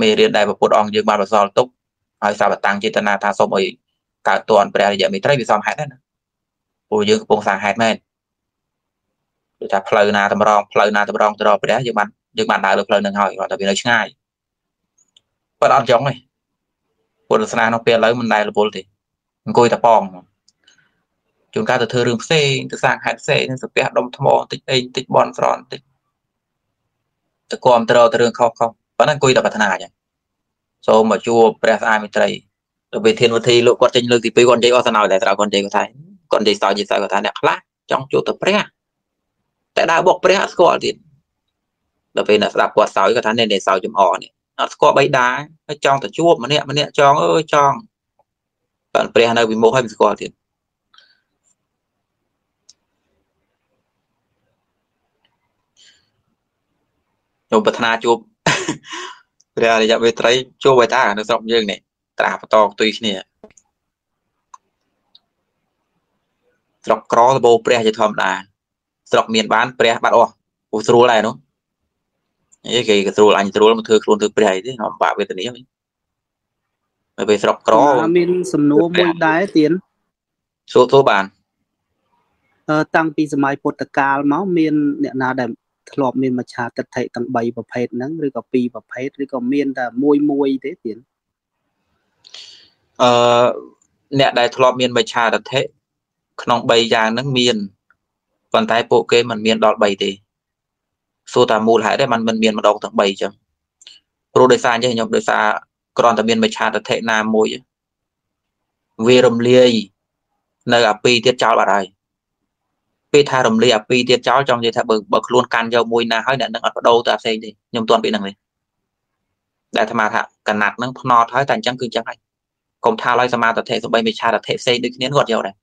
មេរៀនដែលពុទ្ធអង្គយើងបានបន្សល់ទុកហើយសាបតាំងចេតនាថាសូមឲ្យកើតតនព្រះរយៈមេត្រីវាសមហេតុដែរណាពួកយើងកំពុងសាងហេតុមែនដូចថាផ្លូវណាតម្រង់ផ្លូវណាតម្រង់ទៅរកព្រះយើងបានយើងបានដើរលើផ្លូវនឹងហើយគាត់តែវានៅឆ្ងាយ ប៉ុន្តែអត់ចង់ទេពុទ្ធសាសនាក្នុងពេលឥឡូវមិនដែលរវល់ទេអង្គុយតែប៉ងជួនកាលទៅធ្វើរឿងផ្សេងទៅសាងហេតុផ្សេងនឹងសាពះដុំថ្មតិចអីតិចបនស្រន់តិចទៅគ្រប់ត្រទៅរឿងខុសខុសប៉ុន្តែអង្គុយតែប្រាថ្នាអញ្ចឹងសូមមកជួបព្រះស្អាតមិត្រីទៅវិធានវិធីលោកគាត់ចេញលើកទី2គាត់និយាយអស់ទៅហើយតែត្រូវគាត់និយាយគាត់ថាគាត់និយាយសោយនិយាយសោយគាត់ថាអ្នកខ្លះចង់ជួបទៅព្រះតែដើរបុកព្រះអត់ស្គាល់ទៀតដល់ពេលអ្នកស្ដាប់គាត់សោយគាត់ថានេះនេះសោយចំអនេះ អត់ស្គាល់បៃតាហើយចង់ទៅជួបម្នាក់ម្នាក់ចង់អើយចង់បានព្រះនៅវិមុខហើយមិនស្គាល់ទៀតខ្ញុំប្រាថ្នាជួបព្រះអរិយមេត្រីជួបបៃតានៅស្រុកយើងនេះត្រាស់បន្តផ្ទុយគ្នាស្រុកក្រលបោព្រះជាធម្មតាស្រុកមានបានព្រះបាត់អស់ពូស្រួលដែរនោះ អីគេក៏ស្រួលអញស្រួលមកធ្វើខ្លួនធ្វើព្រះអីទេខ្ញុំបាក់វេទនាវិញនៅពេលស្រុកក្រមានសំណួរមួយដែរទៀនសួរទោះបានអឺតាំងពីសម័យពុទ្ធកាលមកមានអ្នកណាដែលធ្លាប់មានមច្ឆាទិដ្ឋិទាំង3ប្រភេទហ្នឹងឬក៏2ប្រភេទឬក៏មានតែមួយមួយទេទៀនអឺអ្នកដែលធ្លាប់មានមច្ឆាទិដ្ឋិក្នុង3យ៉ាងហ្នឹងមានប៉ុន្តែពួកគេមិនមានដល់3ទេ សួរតាមមូលហេតុទេมันមិនមានម្ដងទាំង3អញ្ចឹងព្រោះដោយសារអញ្ចឹងខ្ញុំដោយសារគ្រាន់តែមានមច្ឆាទិដ្ឋិណាមួយវារំលាយនៅអាពីរទៀតចោលបាត់ហើយពេលថារំលាយអាពីរទៀតចោលចង់និយាយថាបើបើខ្លួនកាន់យកមួយណាហើយអ្នកនឹងអត់បដូរទៅអាផ្សេងទេខ្ញុំទាន់ពីហ្នឹងទេដែលអាត្មាថាកណាត់ហ្នឹងភ្នត់ហើយតែអញ្ចឹងគឺអញ្ចឹងហើយកុំថាឡើយសមាធិសបីមិឆាទិផ្សេងដូចគ្នាគាត់យកដែរ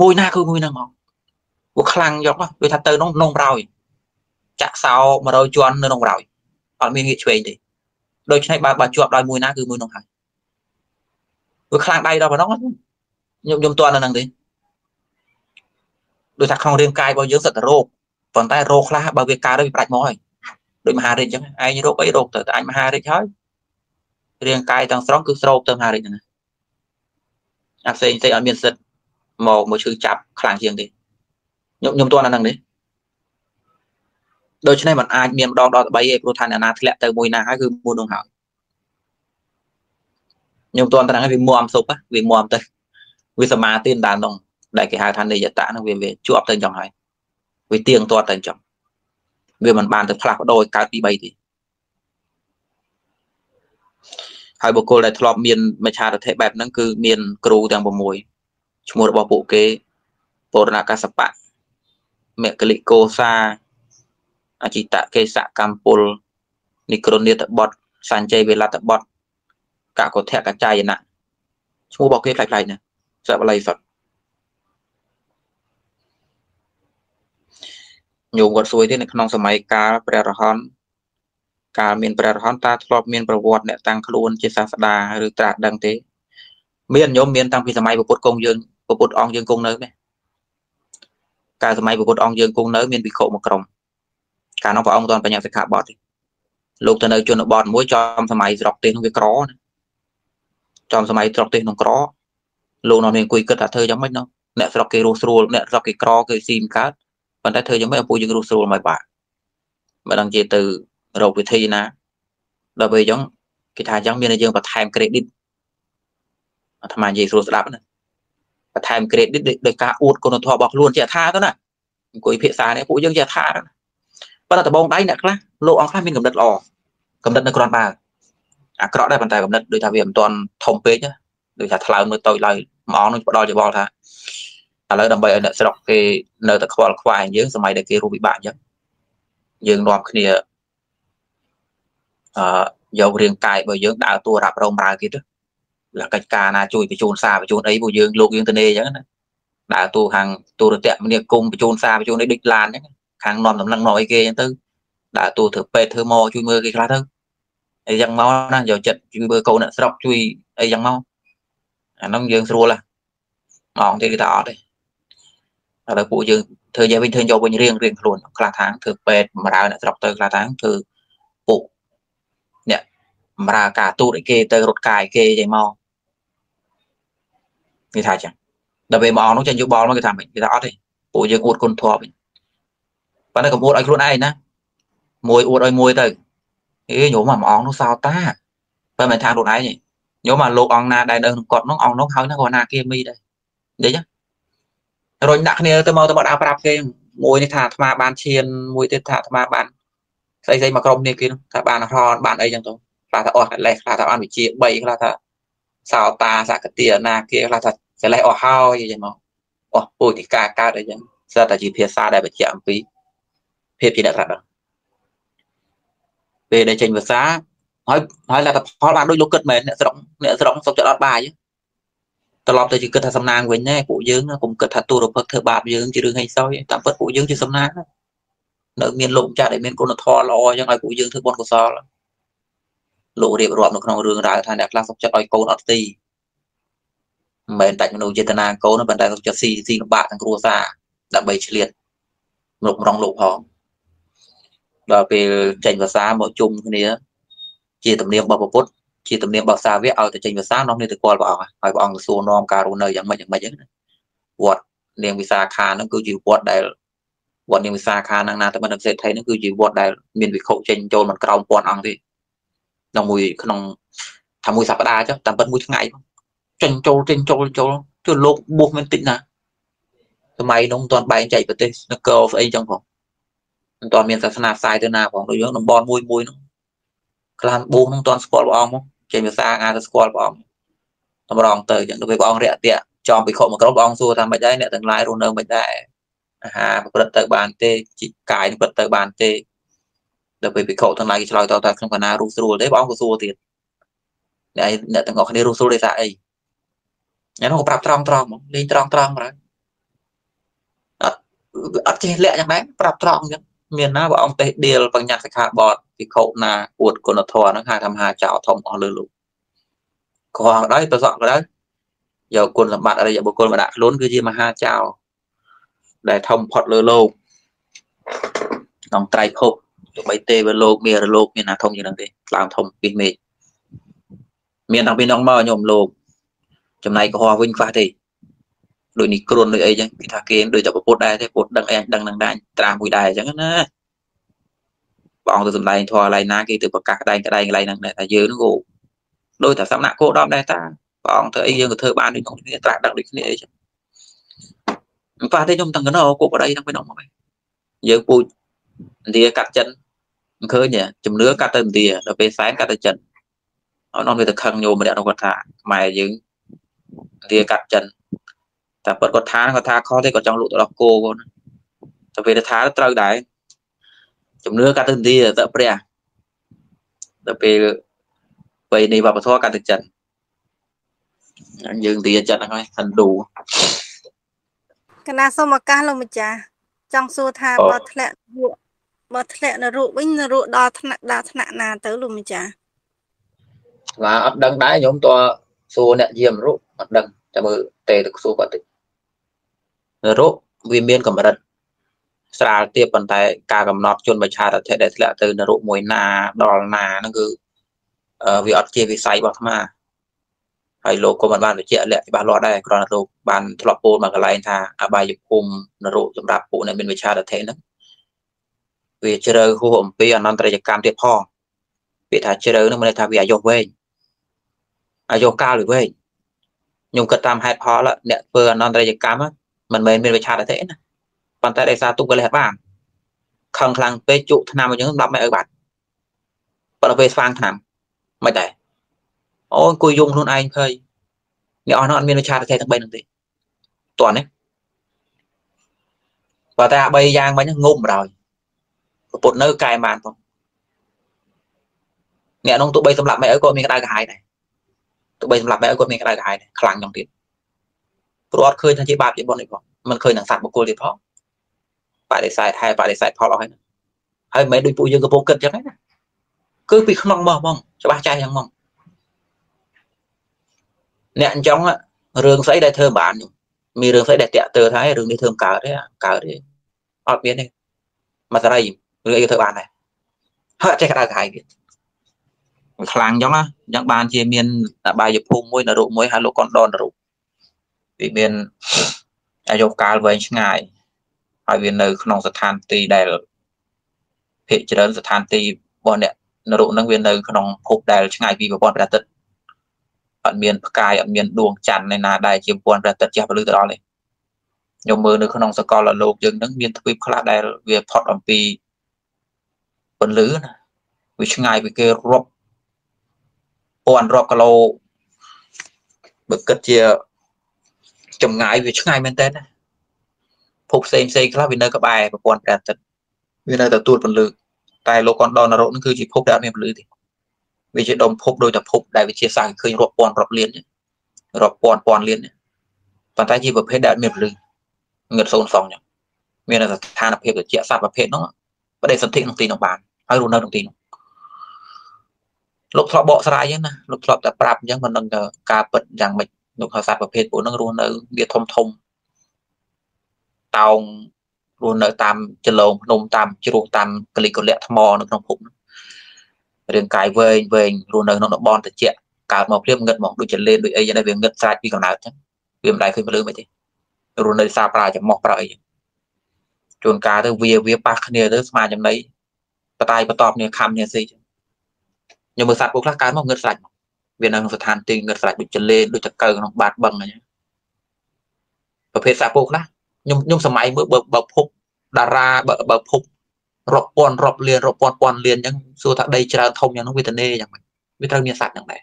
មួយណាគឺមួយហ្នឹងមកពួកខ្លាំងយកវាថាទៅក្នុងក្នុងប្រោយ ចាក់សោ100ជាន់នៅក្នុងប្រោយអត់មានងាកឆ្វេងទេដូច្នេះបើបើជាប់ដោយមួយណាគឺមួយនោះហើយវាខ្លាំងដៃដល់ប៉ុណ្ណឹងខ្ញុំខ្ញុំទាន់នៅហ្នឹងទេដូចថាក្នុងរាងកាយរបស់យើងសិតតែរោគប៉ុន្តែរោគខ្លះបើវាកើតទៅវាប្រាច់មកហើយដូចមហារាជអញ្ចឹងឯងរោគអីរោគទៅតែអញមហារាជហើយរាងកាយទាំងស្រុងគឺស្រោបទៅមហារាជហ្នឹងអាផ្សេងផ្សេងអត់មានសិទ្ធមកមកឈឺចាប់ខ្លាំងជាងទេខ្ញុំខ្ញុំទាន់អាហ្នឹងទេ ដូច្នេះมันអាចមានម្ដងដល់3ឯងព្រោះថាអ្នកណាធ្លាក់ទៅមួយណាហើយគឺមួយនោះហើយខ្ញុំទាន់ត្រង់វាមុំសុបវាមុំទៅវាសមាធិដល់នោះដែលគេហៅថានិយតៈហ្នឹងវាវាជាប់ទៅអញ្ចឹងហើយវាទៀងទាត់ទៅអញ្ចឹងវាមិនបានទៅផ្លាស់ប្ដូរកើតទី3ទេហើយបុគ្គលដែលធ្លាប់មានមច្ឆាទិដ្ឋិបែបហ្នឹងគឺមានគ្រូទាំង6ឈ្មោះរបស់ពួកគេពរណកសបៈមគလိកោសា អចិតកេសកម្មពុលនិក្រនិតបុតសញ្ជ័យវេលតបុតកកុធកចាយណៈឈ្មោះរបស់គេផ្លែៗណាសបល័យសតញោមគាត់សួរទៀតនៅក្នុងសម័យកាលព្រះរហន្តកាលមានព្រះរហន្តតើធ្លាប់មានប្រវត្តិអ្នកតាំងខ្លួនជាសាស្តាឬត្រាស់ដឹងទេ មានញោមមានតាំងពីសម័យពុទ្ធគង់យើងពុទ្ធអង្គយើងគង់នៅទេកាលសម័យពុទ្ធអង្គយើងគង់នៅ មានវិខុមួយក្រុម កាលនោះព្រះអង្គមិនទាន់បញ្ញត្តិសិក្ខាបទទេលោកទៅនៅជនបទមួយចំសម័យស្រុកទេសនោះវាក្រណាចំសម័យស្រុកទេសនោះក្រលោកនោះមានអង្គុយគិតថាធ្វើយ៉ាងម៉េចនោះអ្នកស្រុកគេរស់ស្រួលអ្នកស្រុកគេក្រគេស៊ីមិនកើតប៉ុន្តែធ្វើយ៉ាងម៉េចឲ្យពួកយើងរស់ស្រួលមកបាទមិនដឹងជាទៅរកវិធីណាដល់ពេលអញ្ចឹងគេថាអញ្ចឹងមានតែយើងបន្ថែម credit អាត្មានិយាយស្រួលស្ដាប់ណាបន្ថែម credit ដោយការអួតគុណធម៌របស់ខ្លួនជាថាទៅណាអង្គុយភាសានេះពួកយើងជាថាទៅ ប៉ុន្តែដបងដៃអ្នកខ្លះលោកអង្គខ្លះមានកំណត់ល្អកំណត់នៅក្រាន់បើអាក្រក់ដែរប៉ុន្តែកំណត់ដូចថាវាមិនទាន់ធំពេកដូចថាថ្លើមនៅតូចឡើយមួយអង្គនឹងផ្ដល់យោបល់ថាឥឡូវដើម្បីឲ្យអ្នកស្រុកគេនៅតែខ្វល់ខ្វាយយើងសម័យដែលគេរស់វិបាកអញ្ចឹងយើងនាំគ្នាអឺយករាងកាយរបស់យើងដើរតួរ៉ាប់រងប្រើគេទៅលកិច្ចការណាជួយបញ្ជូនសារបញ្ជូនអីពួកយើងលោកយើងទៅនេអញ្ចឹងណាដើរតួខាងទូរទស្សន៍មានគង់បញ្ជូនសារបញ្ជូនអីដូចឡានអញ្ចឹង ខាងនាំដំណឹងមកអីគេអញ្ចឹងទៅដើរតួធ្វើពេទ្យធ្វើមកជួយមើលគេខ្លះទៅអីយ៉ាងមកណាយកចិត្តជួយមើលកូនអ្នកស្រុកជួយអីយ៉ាងមកអាហ្នឹងយើងស្រួលហ៎ម៉ោងទៀតគេថាអត់ទេឥឡូវពួកយើងធ្វើយ៉ាងវិញធ្វើយកវិញរៀងរៀងខ្លួនខ្លះທາງធ្វើពេទ្យបម្រើអ្នកស្រុកទៅខ្លះທາງធ្វើពុកអ្នកបម្រើការទូតឲ្យគេទៅរត់កាយគេយ៉ាងមកគេថាចឹងដល់ពេលមកនោះចេញយោបល់មកគេថាមិនគេថាអត់ទេពួកយើងអួតគុណធម៌វិញ ប៉ុន្តែកុំអួតឲ្យខ្លួនឯងណាមួយអួតឲ្យមួយទៅអេញោមមកអង្គនោះសោតាបើមិនថាខ្លួនឯងញោមមកលោកអង្គណាដែលនៅក្នុងគាត់នោះអង្គនោះហើយណាគាត់ណាគេមីដែរនិយាយរុញដាក់គ្នាទៅមកទៅមកដើរប្រាប់គេមួយនេះថាអាត្មាបានឈានមួយទៀតថាអាត្មាបានស្អីស្អីមកក្រុមនេះគេថាបានរនបានអីចឹងទៅខ្លះថាអស់កិលេសខ្លះថាបានវិជា3ខ្លះថាសោតាសកតិណាគេខ្លះថាកិលេសអស់ហើយចឹងមកអស់ពុទ្ធិកាកើតអីចឹងស្រាប់តែជាភាសាដែលបញ្ជាក់អំពី ភាពជាអ្នកត្រាស់ដឹងពេលដែលចេញភាសាហើយហើយលទ្ធផលបានដូចលោកគិតមែនអ្នកស្រុកអ្នកស្រុកសុខចិត្តអត់បាយត្រឡប់ទៅជាគិតថាសំណាងវិញណែពួកយើងកុំគិតថាទូរភឹកធ្វើបាបយើងជារឿងហីសោយតាមពិតពួកយើងជាសំណាងនៅមានលោកម្ចាស់ដែលមានគុណធម៌ល្អអញ្ចឹងឲ្យពួកយើងធ្វើបុណ្យកុសលលោករៀបរាប់នៅក្នុងរឿងរ៉ាវថាអ្នកខ្លះសុខចិត្តឲ្យកូនអត់ទីមិនមែនតែមនុស្សចេតនាកូនប៉ុន្តែសុខចិត្តស៊ីស៊ីលំបាកទាំងគ្រួសារដើម្បីឆ្លៀតលោកម្រងលោកផង ដល់ពេលចេញភាសាមកជុំគ្នា ជាទំនៀមរបស់ពុទ្ធជាទំនៀមរបស់សាវកឲ្យទៅចេញភាសានាំគ្នាទៅគាល់ព្រះអង្គហើយព្រះអង្គទៅសួរនាំការរស់នៅយ៉ាងម៉េចយ៉ាងម៉េចហ្នឹងវត្តនាងវិសាខាហ្នឹងគឺជាវត្តដែលវត្តនាងវិសាខាហ្នឹងណាតែមិនសេដ្ឋីហ្នឹងគឺជាវត្តដែលមានវិខុចេញចូលមិនក្រោមពាន់អង្គទេក្នុងមួយក្នុងថាមួយសប្តាហ៍ចុះតាមពិតមួយថ្ងៃចេញចូលចេញចូលចូលជួលោកបួសមិនតិចណាសម័យនោះមិនទាន់បែងចែកប្រទេសនគរស្អីចឹងផង មិនទាន់មានសាសនាផ្សាយទៅណាផងដូចយើងតំបន់មួយមួយនោះខ្លះបួសនោះមិនទាន់ស្គាល់ព្រះអង្គមកចេញភាសាងាទៅស្គាល់ព្រះអង្គតម្រងទៅចឹងទៅពេលព្រះអង្គរាក់ទាក់ចំពិខុមកក្រុមព្រះអង្គសួរថាមិនដែរអ្នកទាំងឡាយរស់នៅមិនដែរអាហារប្រព្រឹត្តទៅបានទេជីកាយប្រព្រឹត្តទៅបានទេដល់ពេលពិខុទាំងឡាយគេឆ្លើយតបថាក្នុងកណារស់ស្រួលទេព្រះអង្គក៏សួរទៀតអ្នកអ្នកទាំងអស់គ្នារស់ស្រួលទេថាអីអ្នកនោះក៏ប្រាប់ត្រង់ត្រង់មកលេងត្រង់ត្រង់មកអត់អត់ចេះលាក់យ៉ាងម៉េចប្រាប់ត្រង់អញ្ចឹង មានណាព្រះអង្គទេសដៀលបញ្ញត្តិសិក្ខាបទពិខុណាអួតគុណធម៌ហ្នឹងហៅថាមហាចៅធំអស់លើលោកខោក៏ដោយប្រសក់ក៏ដោយយកគុណសម្បត្តិអរិយបុគ្គលមកដាក់ខ្លួនគឺជាមហាចៅដែលធំផុតលើលោកក្នុងត្រៃភពទោះបីទេវលោកមានរលោកមានណាធំជាងហ្នឹងទេឡើងធំពីមេឃមានតាំងពីនងមកញោមលោក ចំណែកកុហកវិញខ្វះទេ ដូចនេះគ្រុនដូចអីចឹងគេថាគេដូចតែពុទ្ធដែរទេពុទ្ធដឹងអីដឹងនឹងដែរត្រាស់មួយដែរអញ្ចឹងណាព្រះអង្គទៅសម្ដែងធម៌កន្លែងណាគេទៅប្រកាសក្តែងក្តែងកន្លែងហ្នឹងដែរថាយើងហ្នឹងក៏ដូចតែសំណាក់គោដំដែរតាព្រះអង្គធ្វើអីយើងក៏ធ្វើបានដូចគ្នាត្រាស់ដឹងដូចគ្នាអីចឹងមិនប៉ះទេខ្ញុំទាំងកណោគោបដីទាំងពីនោះមកយើងពូជឥណ្ឌាកាត់ចិនមិនឃើញជំនឿកាត់ទៅឥណ្ឌាដល់ពេលសែនកាត់ទៅចិនអត់នាំវាទៅខឹងញោមម្នាក់នោះគាត់ថាម៉ែយើងឥណ្ឌាកាត់ចិន តែពិតគាត់ថាគាត់ថាខុសទេគាត់ចង់លក់ទៅដល់គោគាត់តែពេលថាត្រូវដែរជំនឿកាត់ទៅឥណ្ឌាទៅព្រះដល់ពេលពេលនេះវប្បធម៌កាត់ទៅចិនយើងឥណ្ឌាចិនហ្នឹងហើយហិណ្ឌូកណាសូមឱកាសលោកម្ចាស់ចង់សួរថាបើធ្លាក់រូបបើធ្លាក់នៅរូបវិញនៅរូបដល់ថ្នាក់ដល់ថ្នាក់ណាទៅលោកម្ចាស់បាទអត់ដឹងដែរខ្ញុំតើសួរអ្នកយាមរូបអត់ដឹងតែមើលទេទៅសួរគាត់តិច រោគវាមានកម្រិតស្រាលទៀតប៉ុន្តែការកំណត់ជនបច្ឆាតធិដែលធ្លាក់ទៅនរកមួយណាដល់ណាហ្នឹងគឺវាអត់ជាវិស័យរបស់អាត្មាហើយលោកក៏មិនបានបញ្ជាក់លក្ខច្បាស់លាស់ដែរគ្រាន់តែលោកបានធ្លាប់ពោលមកកន្លែងថាអបាយភូមិនរោគសម្រាប់ពួកអ្នកមានវិឆាតធិហ្នឹងវាជ្រៅហួសអំពីអនន្តរយកម្មទៀតផងពាក្យថាជ្រៅហ្នឹងមានន័យថាវាអាយុវែងអាយុកាលវាវែងខ្ញុំគិតតាមហេតុផលអ្នកធ្វើអនន្តរយកម្ម មិនមែនមានវិឆាតទេណាប៉ុន្តែដោយសារទុកកិលេសបានខឹងខ្លាំងពេកជក់ឆ្នាំអញ្ចឹង10ម៉ែឲ្យបាត់ប៉ុន្តែពេលស្វាងឆ្នាំមិនដែរអូអង្គុយយងខ្លួនឯងភ័យអ្នកអស់នោះអត់មានវិឆាតទេទាំង3ហ្នឹងទេតើនេះបើតែអា3យ៉ាងមិញងុំរយពុទ្ធនៅកែបានផងអ្នកនោះទោះបីសម្រាប់មិនអីក៏មានក្តៅក្រហាយដែរទទោះបីសម្រាប់បែបគាត់មានក្តៅក្រហាយខ្លាំងចឹងទៀត ព្រោះអត់ឃើញថាជាបាបជាបុណ្យនេះផងមិនឃើញនឹងសត្វបុគ្គលទៀតផងបដិសេធហើយបដិសេធផលអស់ហើយហើយមិនមែនដូចពួកយើងកំពុងគិតចឹងណាគឺពីក្នុងមកហ្មងច្បាស់ចាស់ចឹងហ្មងអ្នកអញ្ចឹងរឿងស្អីដែលធ្វើបានមានរឿងស្អីដែលតាក់ទើថារឿងនេះធ្វើកើតទេកើតទេអត់មានទេមកសរីរឿងអីធ្វើបានដែរហើយចេះក្តៅក្រហាយទៀតខ្លាំងអញ្ចឹងណាអញ្ចឹងបានជាមានអបាយភូមិមួយនរុមួយហើយលោកកនដននរុ វាមានអាយុកាលវែងឆ្ងាយហើយវានៅក្នុងស្ថានទីដែលភាគច្រើនស្ថានទីរបស់អ្នកនរុនឹងវានៅក្នុងភពដែលឆ្ងាយពីប្រព័ន្ធព្រះអាទិត្យអត់មានផ្កាយអត់មានដួងច័ន្ទនៅណាដែលជាប្រព័ន្ធព្រះអាទិត្យជះពលឺទៅដល់ទេខ្ញុំមើលនៅក្នុងសកលលោកយើងនឹងមានទ្វីបខ្លះដែលវាផុតអំពីពន្លឺណាវាឆ្ងាយពីគេរាប់ពាន់រាប់គីឡូបើគិតជា ចម្ងាយវាឆ្ងាយមែនតើណាភពផ្សេងផ្សេងខ្លះវានៅក្បែរប្រព័ន្ធព្រះអាទិត្យវានៅទទួលពន្លឺតែលោកកនដនរោនឹងគឺជាភពដែលអត់មានពន្លឺទេវាជាដុំភពដោយតែភពដែលវាជាសាស្ត្រឃើញរាប់ពាន់រាប់លានរាប់ពាន់ពាន់លានប៉ុន្តែជាប្រភេទដែលអត់មានពន្លឺងឹតសូនសងចឹងមានស្ថានភាពជាសត្វប្រភេទហ្នឹងបដិសន្ធិក្នុងទីនោះបានហើយរស់នៅក្នុងទីនោះលោកធ្លាប់បកស្រាយហ្នឹងណាលោកធ្លាប់តែប្រាប់អញ្ចឹងមិនដឹងការពិតយ៉ាងម៉េច លោកហៅសត្វប្រភេទពួកហ្នឹងរស់នៅវាធំធំតោងរស់នៅតាមចលងភ្នំតាមជ្រោះតាមកលិកលៈថ្មនៅក្នុងភពរាងកាយវែងវែងរស់នៅក្នុងតំបន់ត្រជាក់កើតមកភ្លាមងឹតមកដូចចលេនដូចអីយ៉ាងនេះវាងឹតស្រាច់ពីកំណើតចឹងវាមិនដែលឃើញពលឺមិនទេរស់នៅសារប្រើចំោះប្រើអីជួនកាលទៅវាវាប៉ះគ្នាទៅស្មាចំណៃបតាយបតបគ្នាខំគ្នាស៊ីចឹងខ្ញុំមើលសត្វពួកខ្លះកើតមកងឹតស្រាច់មក វានៅក្នុងស្ថានទីងឹតស្រាច់ដូចចលេនដូចតកើក្នុងបាតបឹងអញ្ចឹងប្រភេទសត្វពួកខ្លះខ្ញុំខ្ញុំសម័យមើលបើបើភពតារាបើបើភពរាប់ពាន់រាប់លានរាប់ពាន់ពាន់លានអញ្ចឹងសួរថាដីច្រើនធំយ៉ាងនោះវាទៅនេយ៉ាងម៉េចវាត្រូវមានសត្វយ៉ាងដែរ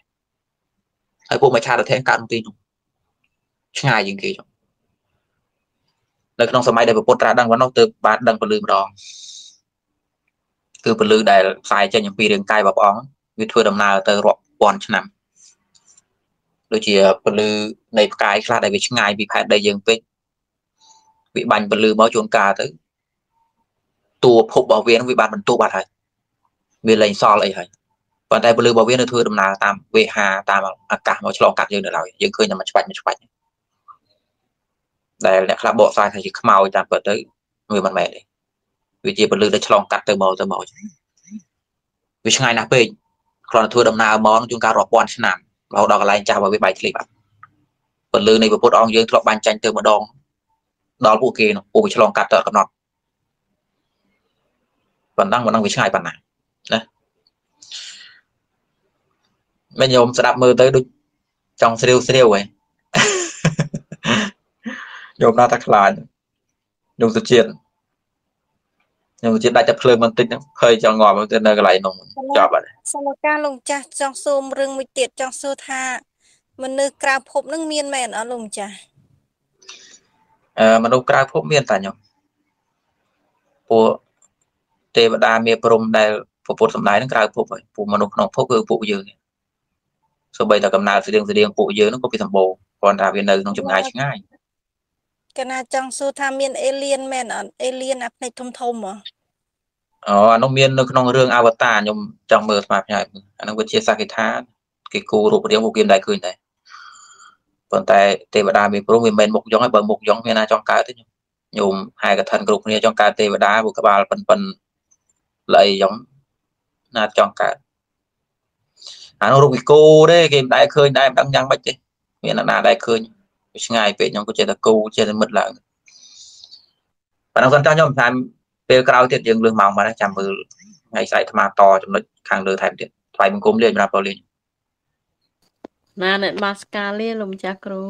ហើយពួកមច្ឆារធៈកើតក្នុងទីនោះឆ្ងាយជាងគេចុះនៅក្នុងសម័យដែលពុទ្ធត្រាស់ដឹងប៉ុណ្ណោះទើបបានដឹងពលឺម្ដងគឺពលឺដែលផ្សាយចេញអំពីរាងកាយរបស់ព្រះអង្គវាធ្វើដំណើរទៅរាប់ពាន់ឆ្នាំ ដូចជាពលឺនៃផ្កាយខ្លះដែលវាឆ្ងាយពីផែនដីយើងពេកវាបាញ់ពលឺមកជួនកាលទៅតួភពរបស់វានឹងវាបានបន្ទោបាត់ហើយវាលែងសល់អីហើយប៉ុន្តែពលឺរបស់វានៅធ្វើដំណើរតាមវេហាតាមអាកាសមកឆ្លងកាត់យើងនៅឡើយយើងឃើញតែមួយច្បាច់មួយច្បាច់ដែលអ្នកខ្លះបកស្រាយថាជាខ្មោចតាមពិតទៅវាមិនមែនទេវាជាពលឺដែលឆ្លងកាត់ទៅមកទៅមកវាឆ្ងាយណាស់ពេកគ្រាន់តែធ្វើដំណើរមកជួនកាលរាប់ពាន់ឆ្នាំ រហូតដល់កន្លែងចាស់របស់វាបែកធ្លាយបាត់ពលឺនៃពុទ្ធអង្គយើងធ្លាប់បាញ់ចាញ់ទៅម្ដងដល់ពួកគេនោះពួកវាឆ្លងកាត់ទៅកំណត់ប៉ុណ្ណឹងប៉ុណ្ណឹងវាឆ្ងាយប៉ុណ្ណាណាមិនញោមស្ដាប់មើលទៅដូចចង់ស្រាវស្រាវហ៎ញោមណាស់តែខ្លាចញោមសុជាតិ ញោមសុជាតិដាច់តែភ្លើងបន្តិចហ្នឹងឃើញចង់ងាប់ទៅនៅកន្លែងនោះចប់អត់សូមការលោកចាស់ចង់សូមរឿងមួយទៀតចង់សួរថាមនុស្សក្រៅភពនឹងមានមែនអត់លោកម្ចាស់អឺមនុស្សក្រៅភពមានតាញោមពួកទេវតាមេព្រំដែលពុទ្ធសម្ដែងនឹងក្រៅភពហើយពួកមនុស្សក្នុងភពគឺពួកយើងសូម្បីតែកំណើតស្រៀងស្រៀងពួកយើងនឹងក៏ពីសម្បូរគ្រាន់តែវានៅក្នុងចម្ងាយឆ្ងាយ កណាចង់សួរថាមានអេលៀនមែនអត់អេលៀនអាភ្នែកធំធំហ៎អូអានោះមាននៅក្នុងរឿងអវតារខ្ញុំចង់មើលស្មាផ្ញើអានោះវាជាសក្កិថាគេគូរូបរាងពួកគេមិនដែលឃើញដែរប៉ុន្តែទេវតាមានព្រមវាមិនមែនមុខយ៉ងហើយបើមុខយ៉ងមានណាចង់កើតទេញោមហែកឋិនគ្រប់គ្នាចង់កើតទេវតាពួកក្បាលប៉ិនប៉ិនល្អីចឹងណាចង់កើតអានោះរូបវិគោទេគេមិនដែលឃើញដែរមិនដឹងយ៉ាងម៉េចទេមានអ្នកណាដែលឃើញ ឆ្ងាយពេកខ្ញុំក៏ចេះតែគូចេះតែមិត្តឡើងប៉ុន្តែគាត់ខ្ញុំតាមពេលក្រោយទៀតយើងលឺម៉ោងបានចាំមើលថ្ងៃស្អែកអាត្មាតចំណុចខាងលើថែមទៀតថ្លៃបង្គំលាសម្រាប់ប៉ូលីនណាអ្នកបាសកាលាលោកម្ចាស់គ្រូ